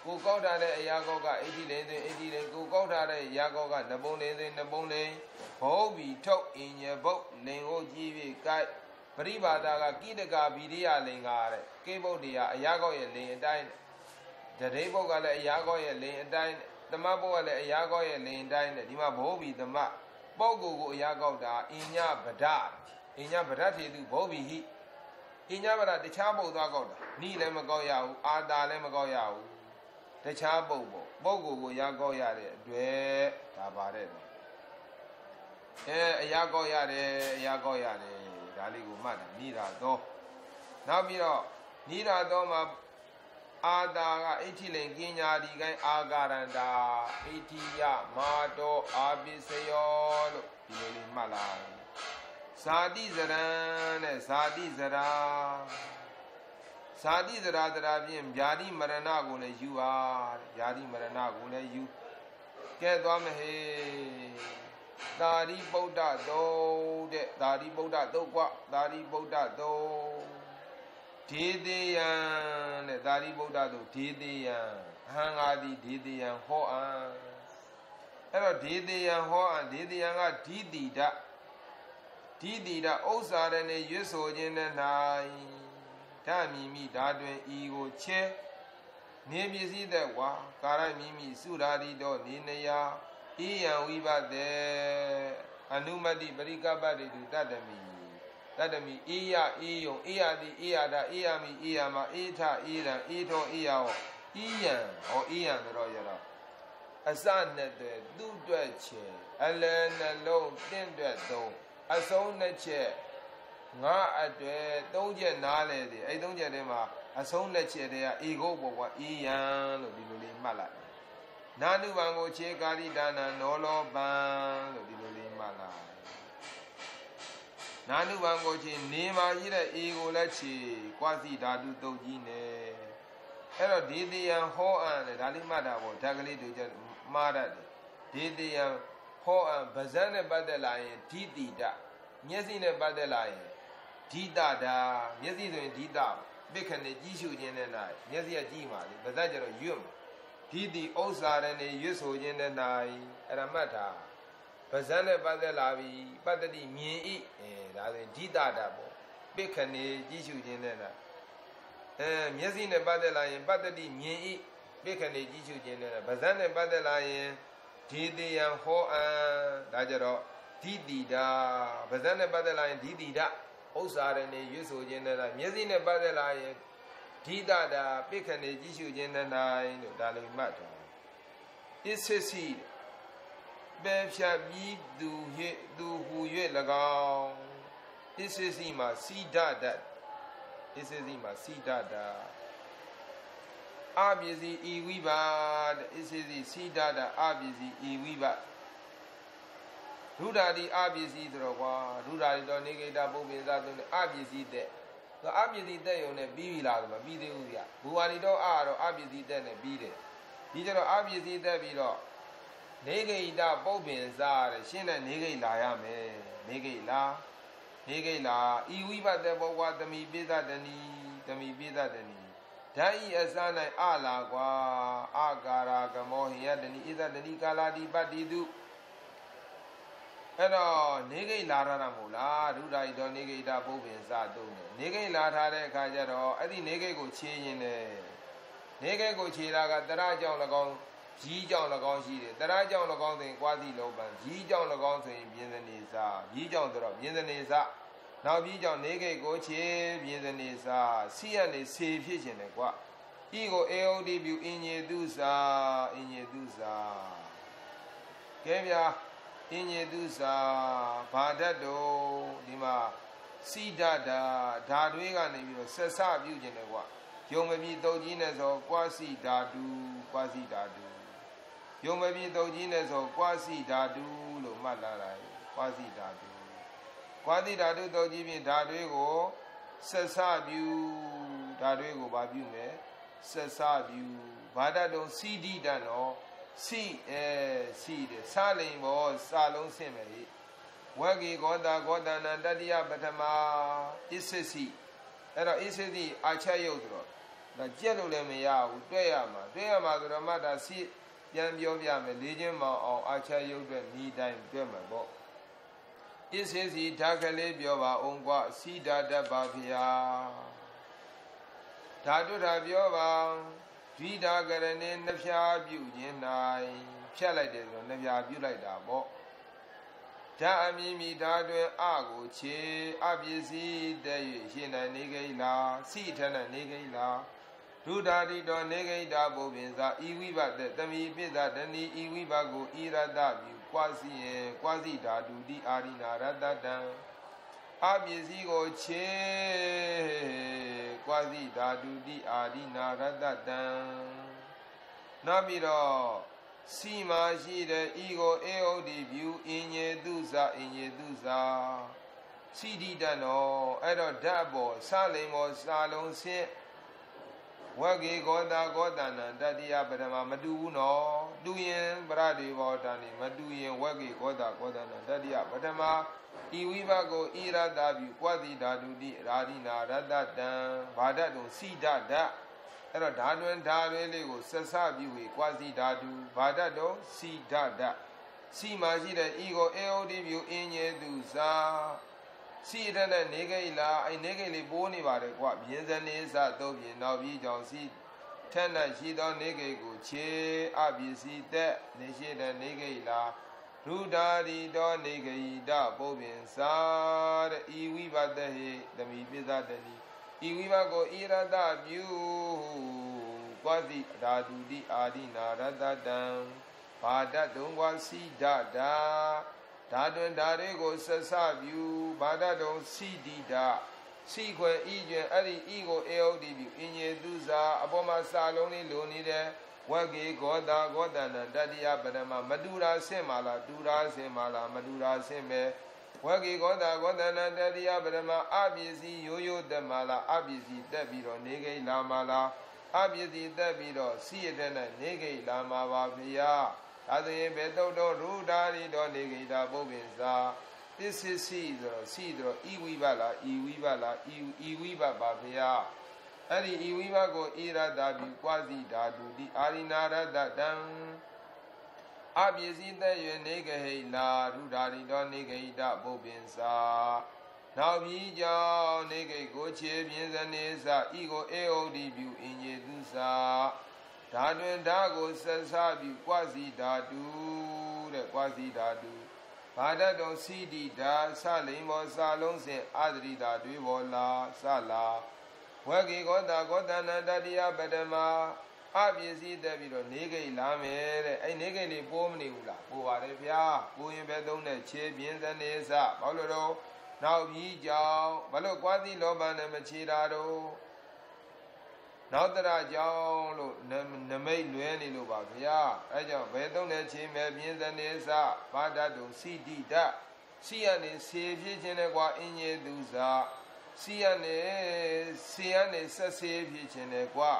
ကိုကောက်ထားတဲ့အရာကောက်ကအိဋ္ဌိလိန်စဉ်အိဋ္ဌိလိန်ကိုကောက်ထားတဲ့အရာကောက်ကနှပုံလိန်စဉ်နှပုံလိန်ဘုတ်ဘီထုတ်အင်းရဘုတ်လိန်ဟုတ်ကြည့်၍ကိုက် ပရိပါဒကကိတကဗီရိယလိန်ကတဲ့ကိဗုဒ္ဓရာအရာကောက်ရဲ့လိန်အတိုင်းတတိဘုတ်ကလည်းအရာကောက်ရဲ့လိန်အတိုင်းသမဘုတ်ကလည်းအရာကောက်ရဲ့လိန်အတိုင်းနဲ့ဒီမှာဘိုးဘီသမပုဂ္ဂိုလ်ကိုအရာကောက်တာအညဗဒအညဗဒထေသူဘိုးဘီဟိအညဗဒတခြားပုတ်သွားကောက်တာနိလည်းမကောက်ရဘူးအာတာလည်းမကောက်ရဘူးတခြားပုတ်ပေါ့ပုဂ္ဂိုလ်ကိုရာကောက်ရတဲ့အတွက်ဒါပါတဲ့အဲအရာကောက်ရတယ်အရာကောက်ရတယ် ဒါလေးကိုမှတ်တယ်နိရာတော့နောက်ပြီးတော့နိရာတော့မှာအာတာကအဋ္ဌိလိန်ကညာဒီကိုင်းအာဂရန္တာအဋ္ဌိယမာတောအာပိစယောလို့ဒီလိုလေးမှတ်လာဇာတိဇရံနဲ့ဇာတိဇရာဇာတိဇရာဇရာဖြင့်ဗျာတိမရဏကိုလည်းယူပါဗျာတိမရဏကိုလည်းယူကဲသွားမဟေ သာရိပုတ္တသုတ်တဲ့သာရိပုတ္တသုတ်กว่าသာရိပုတ္တသုတ်ဒေသေးယံတဲ့သာရိပုတ္တသုတ်ဒေသေးယံအဟံငါတိဒေသေးယံဟောအံအဲ့တော့ဒေသေးယံဟောအံဒေသေးယံကဓိတိဒဓိတိဒဥစ္စာရနဲ့ရွတ်ဆိုခြင်းနဲ့၌ဓာမိမိဓာတွင်ဤကိုချဲနေပစ္စည်းသက်ဝါကာရမိမိစုရာတိတော့နေနယာ ဣယံဝိပတေအနုမတိပရိကပ္ပတိတုတတ္တမိတတ္တမိအေယအေယုံအေယတိအေယတာအေယမိအေယမအေထအေရံအေထောအေယဟောဣယံဟောဣယံဆိုတော့ရတော့အစနဲ့တဲ့သူ့အတွက်ချေအလယ်နှလုံးတင့်အတွက်သုံးအဆုံးနှစ်ချက်ငါအတွက်သုံးချက်နားလေတယ်အဲ့သုံးချက်ထဲမှာအဆုံးနှစ်ချက်တည်းကဧကုတ်ဘောကဣယံလို့ဒီလိုလေးမှတ်လိုက် နာနုဘံကိုခြေကာရိဒါနနောလောပံလို့ဒီလိုလေးမှတ်လိုက်နာနုဘံကိုခြေနေမှာရှိတဲ့ဧကိုလည်းခြေကွာစီဓာတုတုတ်ကြီးနဲ့အဲ့တော့ဒေတိယံဟောအံလေဒါလေးမှတ်တာပေါ့ဓာတ်ကလေးတို့ကျမှားတတ်တယ်ဒေတိယံဟောအံဗဇန်နဲ့ပတ်သက်လာရင်ဓိတိတမျက်စိနဲ့ပတ်သက်လာရင်ဓိတတာမျက်စိဆိုရင်ဓိတပိခနဲ့ကြီးရှုခြင်းနဲ့၌မျက်စိကကြည့်ပါလေဗဇတ်ကျတော့ရွတ် မှာဓိတိဥစ္စာရနေရွတ်ဆိုခြင်းနဲ့၌အဲ့ဒါမှတ်တာဗဇန်နဲ့ပတ်သက်လာပြီပတ္တိမြင်ဤအဲဒါဆိုရင်ဓိတတာပေါ့ပိခနဲ့ကြီးရှုခြင်းနဲ့၌အဲမျက်စိနဲ့ပတ်သက်လာရင်ပတ္တိမြင်ဤပိခနဲ့ကြီးရှုခြင်းနဲ့ဗဇန်နဲ့ပတ်သက်လာရင်ဒီတိယံဟောအံဒါကြတော့ဓိတိတာဗဇန်နဲ့ပတ်သက်လာရင်ဓိတိတာဥစ္စာရနေရွတ်ဆိုခြင်းနဲ့မျက်စိနဲ့ပတ်သက်လာရင် ဓိတတာပိခဏေကြည့်ရှုခြင်းနဲ့နိုင်လို့ဒါလေးမှတ်ထားပစ္စည်းစီပဲဖြတ်ပြီးသူဟိသူဟူ၍၎င်းပစ္စည်းစီမှာစီဒတပစ္စည်းစီမှာစီဒတာအပစ္စည်းဤဝိပါတဲ့ပစ္စည်းစီစီဒတာအပစ္စည်းဤဝိပါရူဓာတိအပစ္စည်းဆိုတော့ကွာရူဓာတိတော့နေကိတာပုပ္ပိသသုံးတဲ့အပစ္စည်းတဲ့ အပစ္စည်းတဲ့ယုံနဲ့ပြီးပြီလားဆိုတော့ပြီးသေးဘူးဗျဘူဝါရီတော့အတော့အပစ္စည်းတဲ့နဲ့ပြီးတယ်ဒီကျတော့အပစ္စည်းတဲ့ပြီးတော့နေကိတာပုပ္ပိစားတဲ့ရှင်းတဲ့နေကိလာရမယ်နေကိလာနေကိလာဤဝိပတဘောဝသမိပိသတနီသမိပိသတနီဓာဤအစ၌အလာကွာအာကာရာကမောဟိယတနီဣသတနီကာလာတိပတ္တိတုအဲ့တော့နေကိတ်လာရတာမို့လားဒုဒိုင်တော်နေကိတ်တာပုပ္ပင်စတုံးတယ် နေကိတ်လာထားတဲ့အခါကျတော့အဲ့ဒီနေကိတ်ကိုခြေရင်တယ်နေကိတ်ကိုခြေတာကတရကြောင့်၎င်းကြီးကြောင့်၎င်းရှိတယ်တရားကြောင့်၎င်းဆိုရင်ကွာတိလောပံကြီးကြောင့်၎င်းဆိုရင်ပြင်းစနေစာကြီးကြောင့်ဆိုတော့ပြင်းစနေစာနောက်ပြီးကြောင့်နေကိတ်ကိုချေပြင်းစနေစာစီရနေစေဖြစ်ခြင်းတယ်ကွာဤကိုအေဟုတ်ဒီပြုအင်ညေတုစာအင်ညေတုစာကဲဗျာအင်ညေတုစာဘာဓာတ်တော့ဒီမှာ စိဒတာဓာတွေးကနေပြီးတော့ဆက်ဆပြုခြင်းတယ်ကွာယုံမပြီးတုတ်ကြီးနဲ့ဆိုကွာစီဓာတုကွာစီဓာတုယုံမပြီးတုတ်ကြီးနဲ့ဆိုကွာစီဓာတုလို့မှတ်လာတာကွာစီဓာတုကွာစီဓာတုတုတ်ကြီးဖြင့်ဓာတွေကိုဆက်ဆပြုဓာတွေကိုဘာပြုမယ်ဆက်ဆပြုဘာတတုံစီဒီတန်တော့စီအဲစီတယ်စလိန်ဘောစာလုံးဆင့်မယ်ဟိ ဝဂေဂောတာဂောတနာတတိယပထမအစ္ဆစီအဲ့တော့အစ္ဆစီအာချက်ယုတ်ဆိုတော့ဒါကြက်လို့လည်းမရဘူးတွေ့ရမှာတွေ့ရမှာဆိုတော့မှဒါစီပြန်ပြောပြမယ်လေးချင်းမောင်အောင်အာချက်ယုတ်တဲ့ဤတိုင်းတွေ့မှာပေါ့အစ္ဆစီဓာကလေးပြောပါအောင်ကွာစီဓာတတ်ပါဗျာဓာတုဓာပြောပါဒွိဒါကရဏေနှဖျားပြုခြင်း၌ဖြတ်လိုက်တယ်ဆိုတော့နှဖျားပြုလိုက်တာပေါ့ ဓာအမိမိဓာတွင်အကိုခြေအပစ္စည်းတည်း၍ရှင်၌နေကိလားစိထဏနေကိလားဒုဒာတိတော်နေကိတာဘုပင်သာဤဝိဘတတမိပိသတဏီဤဝိဘကိုဤရတပြုကွာစီယေကွာစီဓာတုတိအာရိနာရတတံအပစ္စည်းကိုခြေကွာစီဓာတုတိအာရိနာရတတံနောက်ပြီးတော့ စီမာရှိတဲ့ဤကိုအေဟုတ်ဒီဖြူအင်ညေတုစာအင်ညေတုစာစီဒီတန်တော်အဲ့တော့ဓာတ်ပေါ်စလိန်ပေါ်စာလုံးဆင်းဝဂေကောတာကောတဏံတတိယပထမမတူဘူးနော်တူရင်ပရဒေဘောတဏိမတူရင်ဝဂေကောတာကောတဏံတတိယပထမဤဝိဘကိုဣရတပြုကွာတိဓာတုတိရာဒိနာရတတံဘာဒတုံစိဒဓာတ် အဲ့တော့ဓာတွင်ဓာတွင်လေးကိုဆက်စပြုဝေကွာစီဓာတုဘာဒတ်တော့စီဓာတစီမှာရှိတဲ့ဤကိုအေဟုတ်ဒီပြုအင်းညေသူစာစီရတဲ့နေကိလားအဲ့နေကိလေးပိုးနေပါတယ်ကွာမြင်းစနေစသုံးပြင်းနောက်ပြီးကြောင့်စီထက်၌ရှိသောနေကိကိုခြေအပစ္စည်းသက်နေရှိတဲ့နေကိလားရူဒါရီတော်နေကိတပုပ္ပင်စာတဲ့ဤဝိဘတဟိသမိပိသတတိ ဤဝိဘကိုဣရတပြုကွာစီဓာတုတိအာဒိနာရတတံဘာဒတုံကွာစီဒတာဓာတွင်ဓာတွေကိုဆက်ဆပြုဘာဒတုံစီဒီတာစီခွေဤကျွင်အဲ့ဒီဤကိုအေဟုတ်ဒီပြုအင်ကျေသူစာအပေါ်မှာစာလုံးလေးလိုနေတဲ့ဝက်ကေဂောတာဂောတန္တတတိယပရမမတူရာဆင့်မာလားတူရာဆင့်မာလားမတူရာဆင့်ပဲ ဝဂေကောတာကောတနာတတိယပရမအပစ္စည်းရိုးရိုးတက်မာလာအပစ္စည်းတက်ပြီးတော့နေကိလာမာလာအပစ္စည်းတက်ပြီးတော့စီရတဲ့နဲ့နေကိလာမာပါဗျာဒါဆိုရင်ဘေတုတ်တော်ရူဓာရီတော်နေကိတာပုပ္ပင်စာပစ္စည်းစီဆိုတော့စီတော့ဤဝိဘလားဤဝိဘလားဤဤဝိဘပါဗျာအဲ့ဒီဤဝိဘကိုဣရတာပြုကွာစီဓာတုတိအာရိနာရတတံ အပစ္စည်းသက်ရွယ်နေကဟိလာရူဓာရီတော်နေကဟိတပုပ္ပင်စာနောက်ပြီးကြောင့်နေကိကိုခြေပြင်းစနေစာဤကိုအေဟုတ်ဒီပြုအင်ကျေသူစာဓာတွင်ဓာကိုဆက်ဆပြုကွာစီဓာတုတဲ့ကွာစီဓာတုဘာဒတ်တော်စီဒီဓာဆလိန်မောစာလုံးစဉ်အာဒရိတာတွေပေါ်လာဆလာဝဂေကောတာကောတနာတတိယပတမ အပစ္စည်းတက်ပြီးတော့နေကိလာမယ်တဲ့အဲ့နေကိလေးပိုးမနေဘူးလားပိုးပါတယ်ဗျာပိုးရင်ပဲသုံးတဲ့ခြေပြင်းစနေစဘာလို့တော့နောက်ပြီးကြောင်ဘာလို့ကွာသီလောဘနဲ့မချေတာတော့နောက်တရကြောင်လို့နမိတ်လွဲနေလို့ပါဗျာအဲကြောင့်ဘယ်သုံးတဲ့ခြေမဲ့ပြင်းစနေစဘာဒတုစီတိတစီရနေစေဖြစ်ခြင်းနဲ့ကွာအင်းကြီးသူစာစီရနေစီရနေဆက်စေဖြစ်ခြင်းနဲ့ကွာ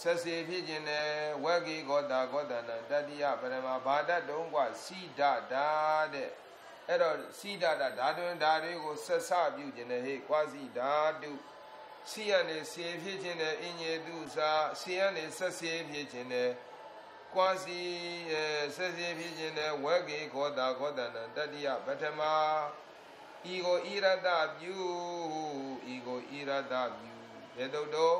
ဆက်စီဖြစ်ခြင်းနဲ့ဝဂိကောတာကောတဏတတ္တိယပရမဘာတတုံးကစိဒတာတဲ့အဲ့တော့စိဒတာဓာတွင်ဓာတွေကိုဆက်ဆပြုခြင်းနဲ့ဟေ့ကွာစိဓာတုစီရနေစီဖြစ်ခြင်းနဲ့အင်ညေတုစာစီရနေဆက်စီဖြစ်ခြင်းနဲ့ကွာစီဆက်စီဖြစ်ခြင်းနဲ့ဝဂိခောတာခောတဏတတ္တိယပထမဤကိုဣရတပြုဤကိုဣရတပြုဘေတုတ္တော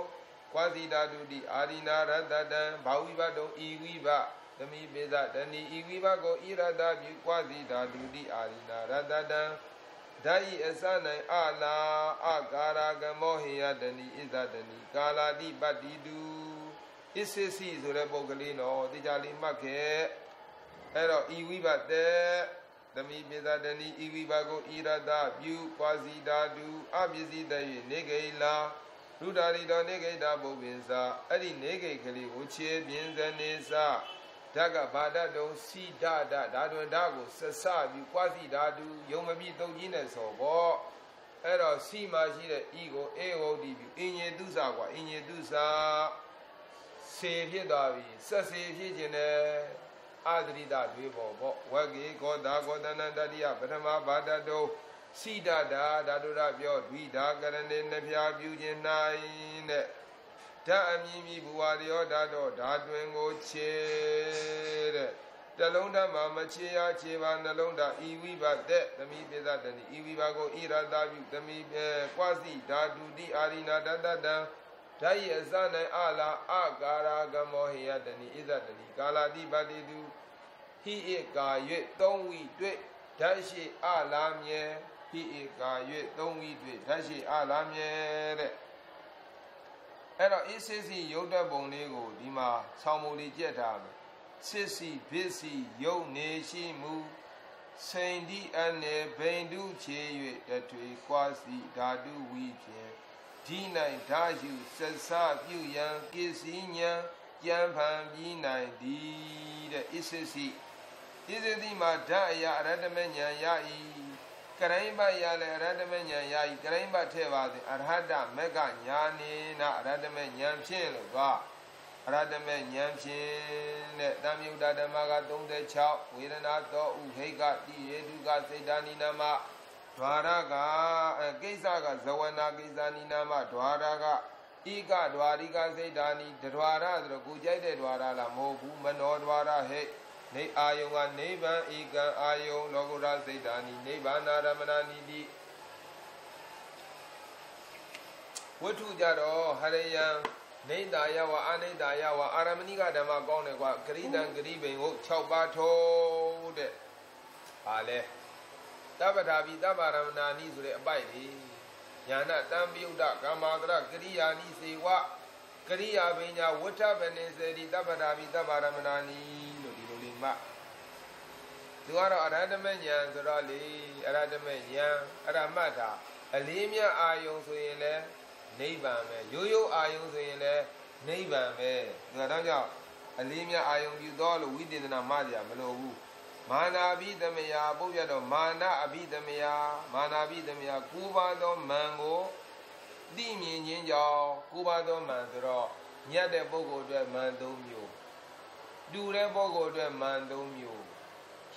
ကွာစီဓာတုတိအာရိနာရတတံဘာဝိဘတုံဤဝိဘသမိပိသတဏီဤဝိဘကိုဣရတပြုကွာစီဓာတုတိအာရိနာရတတံဓာဤအစနိုင်အလာအကာရကမောဟိယတဏီဣဇတဏီကာလာတိပတ္တိတုဣစ္ဆေစီဆိုတဲ့ပုဂ္ဂလေးနော်တိကြလေးမှတ်ခဲ့အဲ့တော့ဤဝိဘတဲ့သမိပိသတဏီဤဝိဘကိုဣရတပြုကွာစီဓာတုအပစ္စည်းတည်းနေကိလာ လူတာရီတော်နေကိတာပုပ္ပင်္စာအဲ့ဒီနေကိကလေးကိုခြေပြင်းစနေစာဓာတ်ကဘာဒတုံစီဓာဒဓာတွင်ဓာကိုဆက်စပြီးကွာစီဓာတုယုံမပြီးတုံကြီးနဲ့ဆိုပေါ့အဲ့တော့စီမှာရှိတဲ့ဤကိုအေဝုဒ္ဓိပြုအင်ညေတုစာကွာအင်ညေတုစာစေဖြစ်သွားပြီဆက်စေဖြစ်ခြင်းနဲ့အာဒရိတတွေပေါ်ပေါ့ဝဂေကောတာကောတနတတိယပထမဘာဒတုံ စိဒတာဓာတုရပြောဒွိဒါကရဏေနှဖျားပြုခြင်း၌တဲ့ဓာအမြင်မြည်ဘူဝရယောဓာတော့ဓာတွင်ကိုခြေတဲ့တလုံးဓမ္မမခြေရခြေပါနှလုံးဓာဤဝိဘတဲ့သမိပိသတဏီဤဝိဘကိုဣရတာပြုသမိပေကွာစီဓာတုတိအာရိနာတတတံဓာယအစ၌အလာအကာရာကမောဟိယတဏီဣဇတဏီကာလာတိပတိတုဟိဧကာ၍သုံးဝိတွေ့ဓာရှိအလာမြဲ ဟိဧကာ၍သုံးဝိတွေ့ဓာရှိအလာမြဲတဲ့အဲ့တော့အေးစစ်စီရုပ်တပုံလေးကိုဒီမှာဆောင်းမူလေးကြက်ထားမယ်စစ်စီဘစ်စီရုပ်နေရှိမှုစိန်ဒီအနေဘိန္ဒုချေ၍တထွေကွာစီဓာတုဝီဖြင့်ဒီနိုင်ဓာယူဆက်စပြုရန်ကိစီညာကြံဖန်ပြီးနိုင်သည်တဲ့အေးစစ်စီအေးစစ်စီမှာဓာအရာအရတမဉဏ်ရ၏ ကရိမ့်ဘရလဲအရဟတမေဉာဏ်ယာယီကရိမ့်ဘထဲပါစေအရဟတမေကညာနေနာအရဟတမေဉာဏ်ဖြင့်လို့သွားအရဟတမေဉာဏ်ဖြင့်တဲ့တမြုဒ္ဒဓမ္မက36ဝေဒနာသောဥဟိကတိယေတုကစိတ်ဓာနိနာမဒွါရကကိစ္စကဇဝနာကိစ္စနိနာမဒွါရကဤကဒွါရိကစိတ်ဓာနိဒွါရဆိုတော့ကိုကြိုက်တဲ့ဒွါရလားမဟုတ်ဘူးမနောဒွါရဟဲ့ နေအာယုံကနိဗ္ဗာန်ဧကံအာယုံလောကုတ္တစိတ်ဓာနိနိဗ္ဗာနာရမဏနိတိဝတ္ထုကြတော့ဟရယံနေတာယဝအာနေတာယဝအာရမဏိကဓမ္မကောင်းတယ်ကွာဂရိတံဂရိဘိန်ကို6ပါးထိုးတဲ့ဟာလဲတပ္ပဒါဘိတပ္ပရမဏာနိဆိုတဲ့အပိုက်လေးညာနာတံပြုဒ္ဒကာမတရကရိယာနိစေဝကရိယာပညာဝဋ္ဌပနေစေတိတပ္ပဒါဘိတပ္ပရမဏာနိ မသူကတော့အရဟတမဉာဏ်ဆိုတော့လေအရဟတမဉာဏ်အဲ့ဒါမှတ်တာအလေးမြတ်အာယုံဆိုရင်လည်းနိဗ္ဗာန်ပဲရိုးရိုးအာယုံဆိုရင်လည်းနိဗ္ဗာန်ပဲဒါတော့ကြောင့်အလေးမြတ်အာယုံပြုတော်လို့ဝိသေသနာမှကြမလို့ဘူးမာနာပိသမယပုပ္ပယတော့မာနအပိသမယမာနာပိသမယကိုးပါသောမံကိုသိမြင်ခြင်းကြောင့်ကိုးပါသောမံဆိုတော့ညတ်တဲ့ပုဂ္ဂိုလ်အတွက်မံ၃မျိုး တူတဲ့ပုဂ္ဂိုလ်အတွက်မန်၃မျိုး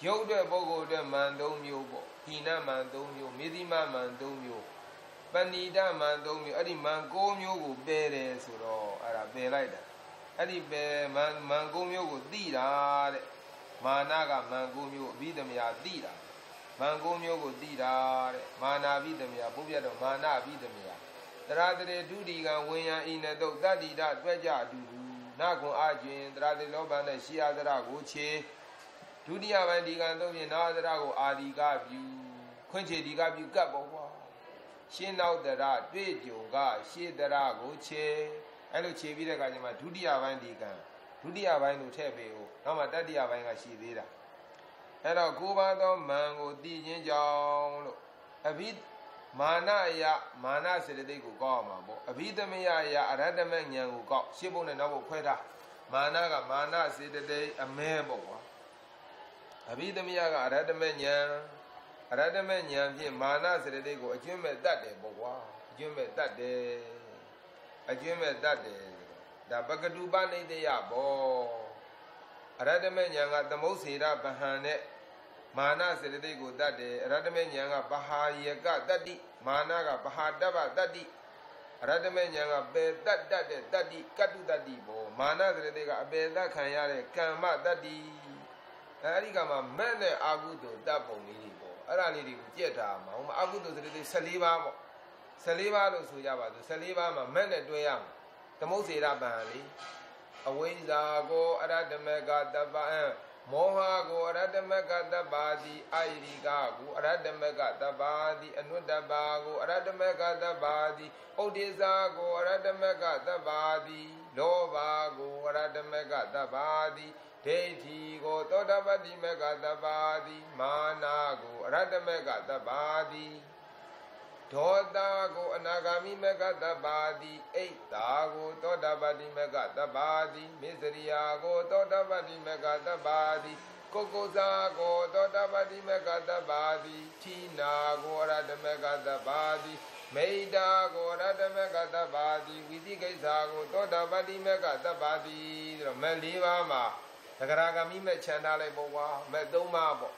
ရုပ်တဲ့ပုဂ္ဂိုလ်အတွက်မန်၃မျိုးပေါ့ဟိနမန်၃မျိုးမေတိမမန်၃မျိုးပဏိဒမန်၃မျိုးအဲ့ဒီမန်၉မျိုးကိုပယ်တယ်ဆိုတော့အဲ့ဒါပယ်လိုက်တာအဲ့ဒီပယ်မန်မန်၉မျိုးကိုသိတာတဲ့မာနကမန်၉မျိုးအဘိဓမယသိတာမန်၉မျိုးကိုသိတာတဲ့မာနာအဘိဓမယပုပ္ပယတော့မာနအဘိဓမယတရာတရေဒုတိကဝိညာဉ်ဤနတုတ်တတ္တိဒတွဲကြအတူတူ နာကွန်အကျင်တရာတိလောဘနဲ့ရှီယာသရကိုခြေဒုတိယပိုင်းဒီကံသုံးဖြင့်နာသရကိုအာဒီကပြုခွင့်ချေဒီကပြုကတ်ပေါ့ကွာရှင်းနောက်တရတွေ့ကြုံကရှေ့တရကိုခြေအဲ့လိုခြေပြီးတဲ့အခါကျမှဒုတိယပိုင်းဒီကံဒုတိယပိုင်းကိုထည့်ပေးဦးနောက်မှတတိယပိုင်းကရှိသေးတာအဲ့တော့ကိုးပါးသောမန်ကိုတည်ခြင်းကြောင့်လို့အဘိ မာနယမာနစေတသိက်ကိုကောက်အောင်မှာပေါ့အဘိဓမယယအရဟတမဉာဏ်ကိုကောက်ရှင်းဖို့နဲ့နောက်ဖို့ခွဲထားမာနကမာနစေတသိက်အမဲပေါ့ကွာအဘိဓမယကအရဟတမဉာဏ်အရဟတမဉာဏ်ဖြင့်မာနစေတသိက်ကိုအကျွမ်းမဲ့တတ်တယ်ပေါ့ကွာအကျွမ်းမဲ့တတ်တယ်အကျွမ်းမဲ့တတ်တယ်ဒါပကတုပနိတယပေါ့အရဟတမဉာဏ်ကသမုတ်စေရဗဟံနဲ့ မာနစေတသိက်ကိုတတ်တယ်အရတမေဉာဏ်ကပဟာယကတတ္တိမာနကပဟာတပ္ပတတ္တိအရတမေဉာဏ်ကပေတတ်တတ်တဲ့တတ္တိကတုတတ္တိဘောမာနစေတသိက်ကအပေတတ်ခံရတဲ့ကမ္မတတ္တိအဲဒီကမှမက်နဲ့အာဟုတုတတ်ပုံလေးတွေပေါ့အဲ့ဒါလေးတွေကိုကြက်ထားမှာဟိုမှာအာဟုတုစေတသိက်14ပါးပေါ့14ပါးလို့ဆိုကြပါစို့14ပါးမှာမက်နဲ့တွဲရမှာသမုတ်စေရပံလေအဝိဇ္ဇာကိုအရတမကတပ္ပံ မောဟကိုအရတမကတပ္ပါတိအာယိကကိုအရတမကတပ္ပါတိအနုတ္တပါကိုအရတမကတပ္ပါတိဩဒေဇာကိုအရတမကတပ္ပါတိလောဘကိုအရတမကတပ္ပါတိဒိဋ္ဌိကိုသောတပတ္တိမကတပ္ပါတိမာနာကိုအရတမကတပ္ပါတိ ဒေါသကိုအနာဂါမိမကတပ္ပါတိအိတ်တာကိုသောတာပတ္တိမကတပ္ပါတိမစ္စရိယာကိုသောတာပတ္တိမကတပ္ပါတိကိုကိုဇာကိုသောတာပတ္တိမကတပ္ပါတိဌိနာကိုအရတမကတပ္ပါတိမိဒ္ဓကိုရတမကတပ္ပါတိဝိသိကိစ္စကိုသောတာပတ္တိမကတပ္ပါတိဆိုတော့မဲ့၄ပါးမှာသဂရာဂမိမဲ့ခြံထားလိုက်ပေါ့ကွာမဲ့၃ပါးပေါ့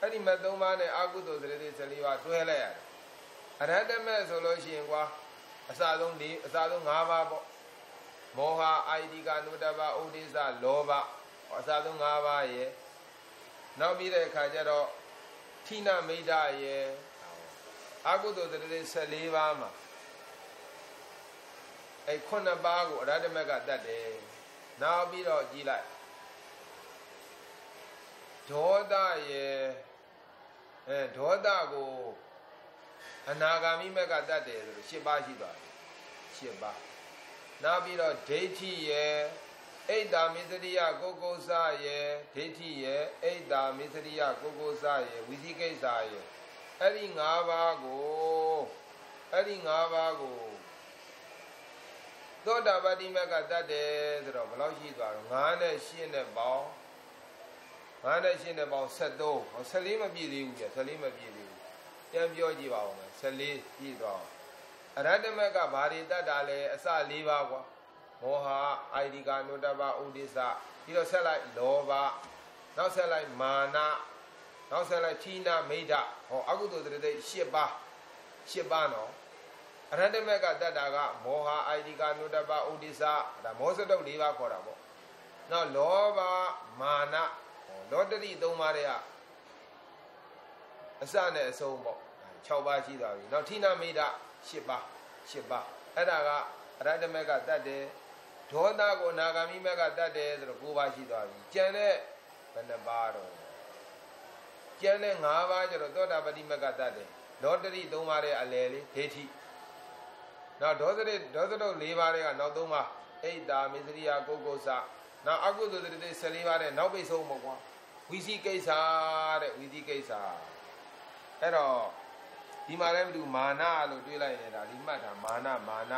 အဲ့ဒီမဲ့၃ပါးနဲ့အာကုသိုလ်စရတိ၁၄ပါးတွဲလိုက်ရတယ် အရဟတမေဆိုလို့ရှိရင်ကွာအစဆုံးဒီအစဆုံး၅ပါးပေါ့မောဟအာယတိကနုတ္တပဥဒိစ္စလောဘအစဆုံး၅ပါးရဲ့နောက်ပြီးတဲ့အခါကျတော့ဌိနမိတ်ဒရဲ့အကုသိုလ်တရေ14ပါးမှာအဲခုနှစ်ပါးကိုအရဟတမေကတတ်တယ်နောက်ပြီးတော့ကြည်လိုက်ဒေါသရဲ့အဲဒေါသကို အနာဂါမိမက်ကတတ်တယ်ဆိုလို့၈ပါးရှိသွားတယ်၈ပါးနောက်ပြီးတော့ဒိဋ္ဌိရဲ့အိတ်တာမစ္စရိယကိုကိုစရဲ့ဒိဋ္ဌိရဲ့အိတ်တာမစ္စရိယကိုကိုစရဲ့ဝိသိကိစ္စရဲ့အဲ့ဒီ၅ပါးကိုအဲ့ဒီ၅ပါးကိုသောတာပတိမကတတ်တယ်ဆိုတော့ဘယ်လောက်ရှိသွားတော့9နဲ့10နဲ့ပေါင်း9နဲ့10နဲ့ပေါင်း73 14မပြည့်သေးဘူးပြ14မပြည့်သေးဘူးပြန်ပြောကြည့်ပါဦးမယ် 14ပြည့်သွားအရဟတမကဘာတွေတတ်တာလဲအစ၄ပါးကွာမောဟအာယိကနုတ္တပဥဒိစ္စပြီးတော့ဆက်လိုက်လောဘနောက်ဆက်လိုက်မာနနောက်ဆက်လိုက်ဌိနာမိဒ္ဒဟောအကုသိုလ်တရေ၈ပါး၈ပါးနော်အရဟတမကတတ်တာကမောဟအာယိကနုတ္တပဥဒိစ္စဒါမောစတုတ်၄ပါးခေါ်တာပေါ့နောက်လောဘမာနလောတတိ၃ပါးတွေကအစနဲ့အဆုံးပေါ့ 6ပါးရှိသွားပြီနောက်ဌိနာမိဒ္ဒ10ပါး10ပါးအဲ့ဒါကအရဟတမကတတ်တယ်ဒေါသကိုနာဂာမိမကတတ်တယ်ဆိုတော့9ပါးရှိသွားပြီကျန်တဲ့ဘယ်နှပါးတော့ကျန်တဲ့5ပါးကျတော့သောတာပတိမကတတ်တယ်လောတတိ3ပါးရဲ့အလယ်လေးဒိဋ္ဌိနောက်ဒေါသရိဒေါသတို့4ပါးတွေကနောက်3ပါးအိတ်တာမစ္စရိယကိုကုသနောက်အကုသိုလ်တွေ14ပါးတဲ့နောက်ပိတ်ဆုံးပေါ့ကွာဝိသိကိစ္စတဲ့ဝိသိကိစ္စအဲ့တော့ ဒီမှာလည်းမတူမာနလို့တွေးလိုက်ရင်ဒါဒီမှတ်တာမာနမာန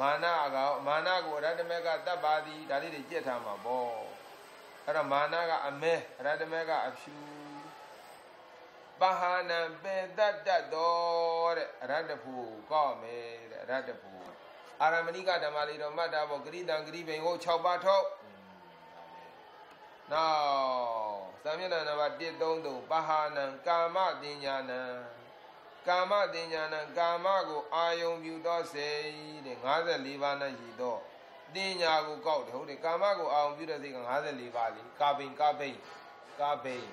မာနကောမာနကိုအရဟတမေကတတ်ပါသည်ဒါလေးတွေကြက်ထားမှာပေါ့အဲ့တော့မာနကအမဲအရဟတမေကအဖြူပဟာနံပေတတ်တတ်တော်တဲ့အရဟတဖူကောက်မယ်တဲ့အရဟတဖူအာရမဏိကဓမ္မလေးတော့မှတ်တာပေါ့ဂရိတံဂရိဘိန်ကို6ပါးထုတ်နောက်သာမျက်နှာနံပါတ်133ပဟာနံကာမတင်ညာနံ ကာမတင်ညာနံကာမကိုအာယုံပြုသောစေတဲ့54ပါးနဲ့ရည်သောတင်ညာကိုကောက်တယ်ဟုတ်တယ်ကာမကိုအာယုံပြုတဲ့စိတ်က54ပါးလေကာဘိန်ကာဘိန်ကာဘိန်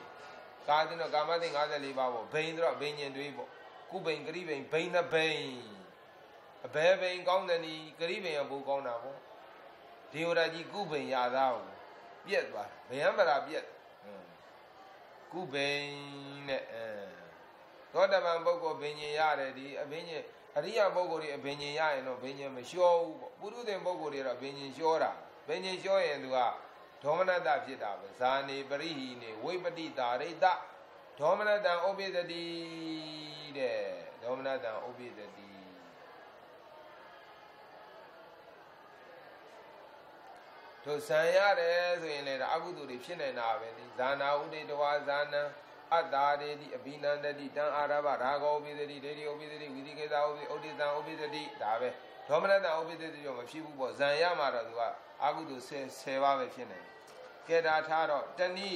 ကာတဲ့တော့ကာမတင်54ပါးပေါ့ဘိန်တော့ဘိန်ညင်တွေးပေါ့ကုဘိန်ဂရိဘိန်ဘိန်နှစ်ဘိန်အဘဲဘိန်ကောင်းတယ်နီဂရိဘိန်ကဘူကောင်းတာပေါ့ဒေဝရာကြီးကုဘိန်ရသားကိုပြက်သွားဗယံပရာပြက်ကုဘိန်နဲ့အဲ သောတပန်ပုဂ္ဂိုလ်ဘိညာရတယ်ဒီအဘိညာအရိယပုဂ္ဂိုလ်တွေအဘိညာရရင်တော့ဘိညာမလျှောဘူးပေါ့ပုရုသင်ပုဂ္ဂိုလ်တွေတော့ဘိညာလျှောတာဘိညာလျှောရင်သူကဒေါမနတဖြစ်တာပဲဇာနေပရိဟိနေဝိပတိတာရိတဒေါမနတံဥပိသတိတဲ့ဒေါမနတံဥပိသတိတို့ဇံရတယ်ဆိုရင်လည်းအကုသိုလ်တွေဖြစ်နေတာပဲဒီဇာနာဥဒိတဝါဇာနံ အတ္တာရေတိအဘိနန္တတိတံအာရဘရာဂောပိသတိဒေတိဥပိသတိဝိသိကေသာဥပိဥဒိတံဥပိသတိဒါပဲဒေါမနတံဥပိသတိတော့မဖြစ်ဘူးပေါ့ဇံရမှာတော့သူကအကုသိုလ်10 10ပါးပဲဖြစ်နေတယ်ကဲဒါထားတော့တဏီ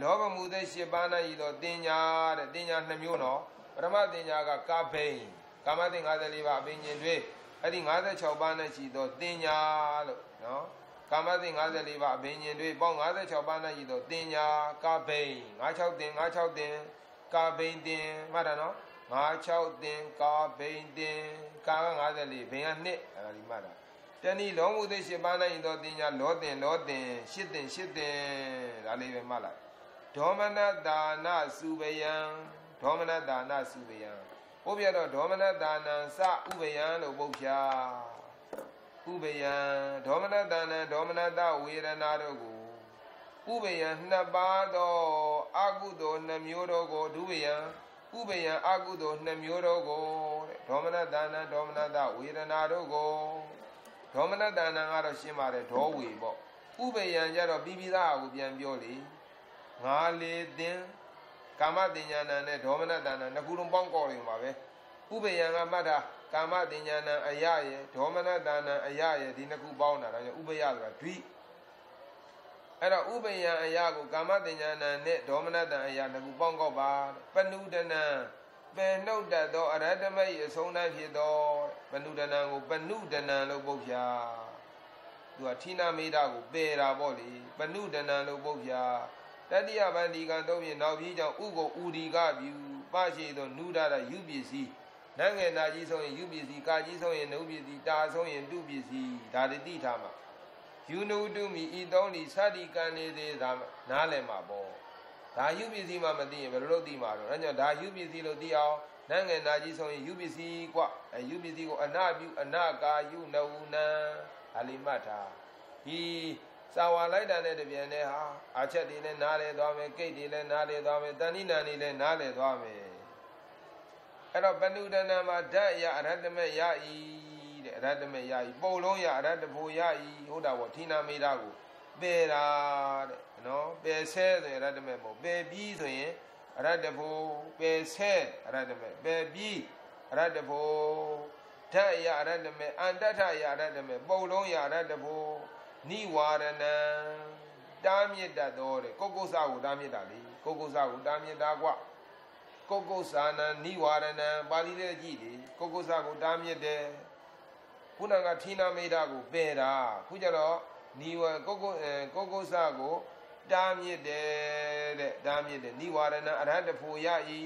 လောဘမှုသက်၈ပါးနဲ့ဤတော့တင်ညာတဲ့တင်ညာ2မျိုးနော်ပရမတင်ညာကကာဘိန်ကာမတင်54ပါးအပင်ကျင်တွေအဲ့ဒီ56ပါးနဲ့ရှိတော့တင်ညာလို့နော် ကာမသိ54ပါးအဘိညာဉ်တွေပေါင်း56ပါးနဲ့ရည်တော့တင်ညာကာဘိန်56တင်56တင်ကာဘိန်တင်မှတ်တာနော်56တင်ကာဘိန်တင်ကာက54ဘိန်က2အဲ့ဒါဒီမှတ်တာတဏီလောမှုသိရှင်ပါးနိုင်သောတင်ညာလောတင်လောတင်ရှစ်တင်ရှစ်တင်ဒါလေးပဲမှတ်လိုက်ဒေါမနတာနစုပယံဒေါမနတာနစုပယံဘုရားတော့ဒေါမနတာနံစဥပယံလို့ပုတ်ဖြာ ဥပယံဒေါမနတာနံဒေါမနတဝေဒနာတို့ကိုဥပယံနှစ်ပါးသောအကုသိုလ်နှမျိုးတို့ကိုဒုပယံဥပယံအကုသိုလ်နှမျိုးတို့ကိုဒေါမနတာနံဒေါမနတဝေဒနာတို့ကိုဒေါမနတဏံကတော့ရှင်းပါတယ်ဒေါဝေပေါ့ဥပယံကြတော့ပြီးပြီးသားကိုပြန်ပြောလေငါလေသင်ကာမတင်ညာဏနဲ့ဒေါမနတဏံနှစ်ခုလုံးပေါင်းကောက်နေပါပဲဥပယံကမှတ်တာ ကာမတင်ညာဏအယရဲ့ဒေါမနတဏံအယရဲ့ဒီနှစ်ခုပေါင်းတာဒါကြောင့်ဥပယဆိုတာဒွိအဲ့တော့ဥပယံအယကိုကာမတင်ညာဏနဲ့ဒေါမနတံအယနှစ်ခုပေါင်းကောက်ပါပဏုဒနံပင်နှုတ်တတ်သောအရဟတမိတ်အဆုံးတိုင်းဖြစ်သောပဏုဒနံကိုပဏုဒနံလို့ပုတ်ပြသူကဌိနာမေတာကိုပယ်တာပေါ့လေပဏုဒနံလို့ပုတ်ပြတတိယဗန္ဒီကံတော့ပြင်နောက်ပြီးကြောင့်ဥကိုဥဒီကပြုပရှိသောနုဒရယူပစ္စည်း နတ်ငယ်နာကြီးဆုံးရင်ယူပစ္စည်းကာကြီးဆုံးရင်နုပစ္စည်းတာဆုံးရင်တုပစ္စည်းဒါတွေတိထားမှာယူနုတုမိဤသုံးဒီသတိကံနေသေးဒါနားလည်မှာပေါ့ဒါယူပစ္စည်းမှမသိရင်ဘယ်လိုလုပ်သိမှာတော့အဲကြောင့်ဒါယူပစ္စည်းလို့သိအောင်နတ်ငယ်နာကြီးဆုံးရင်ယူပစ္စည်းกว่าအဲယူပစ္စည်းကိုအနာပြုအနာကာယူနဝနံဒါလေးမှတ်ထားဒီစာဝါလိုက်တာနဲ့တပြန်နဲ့ဟာအာချက်တွေလည်းနားလေသွားမယ်ကိတ်တွေလည်းနားလေသွားမယ်တဏိနာတွေလည်းနားလေသွားမယ် အဲ့တော့ပဏုဒနာမှာဓာတ်ရအရဟတမေရဤတဲ့အရဟတမေရဤပုံလုံးရအရဟတဖို့ရဤဟုတ်တာပေါ့ဌိနာမေတာကိုပယ်တာတဲ့နော်ပယ်ဆဲဆိုရင်အရဟတမေပေါ့ပယ်ပြီးဆိုရင်အရဟတဖို့ပယ်ဆဲအရဟတမေပယ်ပြီးအရဟတဖို့ဓာတ်ရအရဟတမေအန္တထရအရဟတမေပုံလုံးရအရဟတဖို့နိဝါရဏံတားမြစ်တတ်တော်တဲ့ကိုကုဆာကိုတားမြစ်တာလေကိုကုဆာကိုတားမြစ်တာကွ ကိုကုဆာနံနိဝါရဏံပါဠိလေးကြည့်လေကိုကုဆာကိုတားမြစ်တယ်ခုနကဌိနာမိတာကိုပယ်တာခုကျတော့နိဝကိုကုကိုကုဆာကိုတားမြစ်တယ်တဲ့တားမြစ်တယ်နိဝါရဏံအရဟတဖို့ရဤ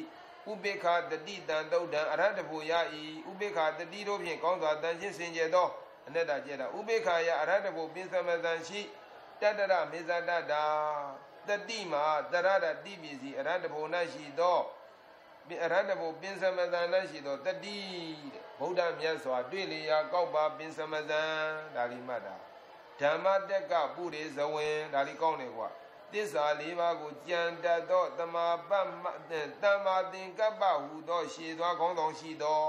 ဥပေက္ခတတိတံတုတ်တံအရဟတဖို့ရဤဥပေက္ခတတိတို့ဖြင့်ကောင်းစွာတန်ရှင်းစင်ကြယ်သောအနတ္တကျက်တာဥပေက္ခာယအရဟတဘုပိသမသံရှိတတရမေဇတတာတတိမာတရရတိပစ္စည်းအရဟတဘု၌ရှိသော အရဟတဘုပင်စမသံ၌ရှိသောတတိတဲ့ဗုဒ္ဓမြတ်စွာတွေ့လျာကောက်ပါပင်စမသံဒါလိမှတ်တာဓမ္မတက်ကပုရိဇဝင်ဒါလိကောင်းတယ်ကွာသစ္စာလေးပါးကိုကြံတတ်သောတမာပတ်တမ္မာသင်္ကပ္ပဟူသောရှည်သွားကောင်းဆောင်ရှိသော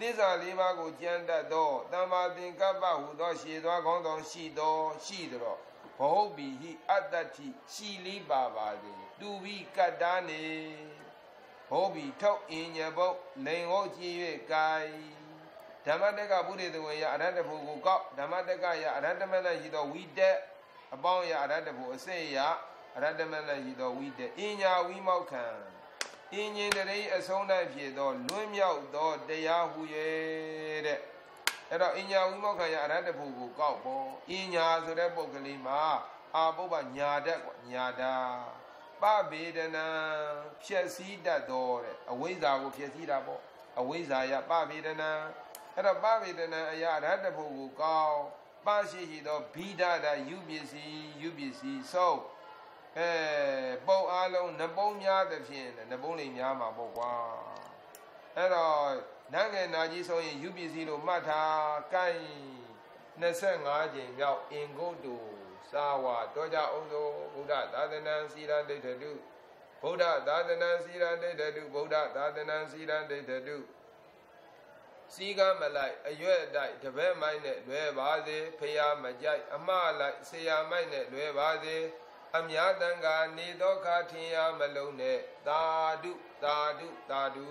သစ္စာလေးပါးကိုကြံတတ်သောတမ္မာသင်္ကပ္ပဟုသောရှည်သွားကောင်းသောရှိသောရှိသောဘောဘိဟိအတ္တတိရှိလိပါပါသည်တူဝိကတ္တာနေ ဘောဘိထောက်အင်ညဘုတ်လိန်ဟုတ်ကြည့်၍ကာယဓမ္မတက်ကဘုရေတဝေယအရဟတဖို့ကိုကောက်ဓမ္မတက်ကယအရဟတမနဲ့ရှိသောဝိတက်အပေါင်းရအရဟတဖို့အစေယအရဟတမနဲ့ရှိသောဝိတက်အင်ညာဝိမောက်ခံအင်းရင်တရေအဆုံးတိုင်းဖြစ်သောလွန်းမြောက်သောတရားဟူ၍တဲ့အဲ့တော့အညာဝိမောက္ခယအရဟတဖို့ကိုကောက်ပေါ်အညာဆိုတဲ့ပုဂ္ဂလိမှာအာပုပ္ပညာတတ်ကွာညာတာ ပဗေဒနာဖြည့်စည်းတတ်တော်တဲ့အဝိဇ္ဇာကိုဖြည့်စည်းတာပေါ့အဝိဇ္ဇာယပဗေဒနာအဲ့တော့ပဗေဒနာအရာရဟတဖို့ကိုကောက်မရှိရှိသောဘိဒတာယူပစ္စည်းယူပစ္စည်းဆုံးအဲပုံအားလုံးနှပုံးများသဖြင့်နှပုံးလေးများမှာပေါ့ကွာအဲ့တော့နတ်ငယ်နာကြီးဆိုရင်ယူပစ္စည်းလို့မှတ်ထားကိုင်း25ကျင်မြောက်အင်္ဂုတ္တု သာဝတောကြအောင်သောဘုရားသာသနာစီရဒိဋ္ဌတုဗုဒ္ဓသာသနာစီရဒိဋ္ဌတုဗုဒ္ဓသာသနာစီရဒိဋ္ဌတုစီကမလိုက်အရွက်တိုက်တပည့်မိုက်နဲ့လွယ်ပါစေဖရာမကြိုက် အမလိုက်ဆရာမိုက်နဲ့လွယ်ပါစေအမြတ်တန်ကနေသောခါထင်ရမလုံးနဲ့သာဓုသာဓုသာဓု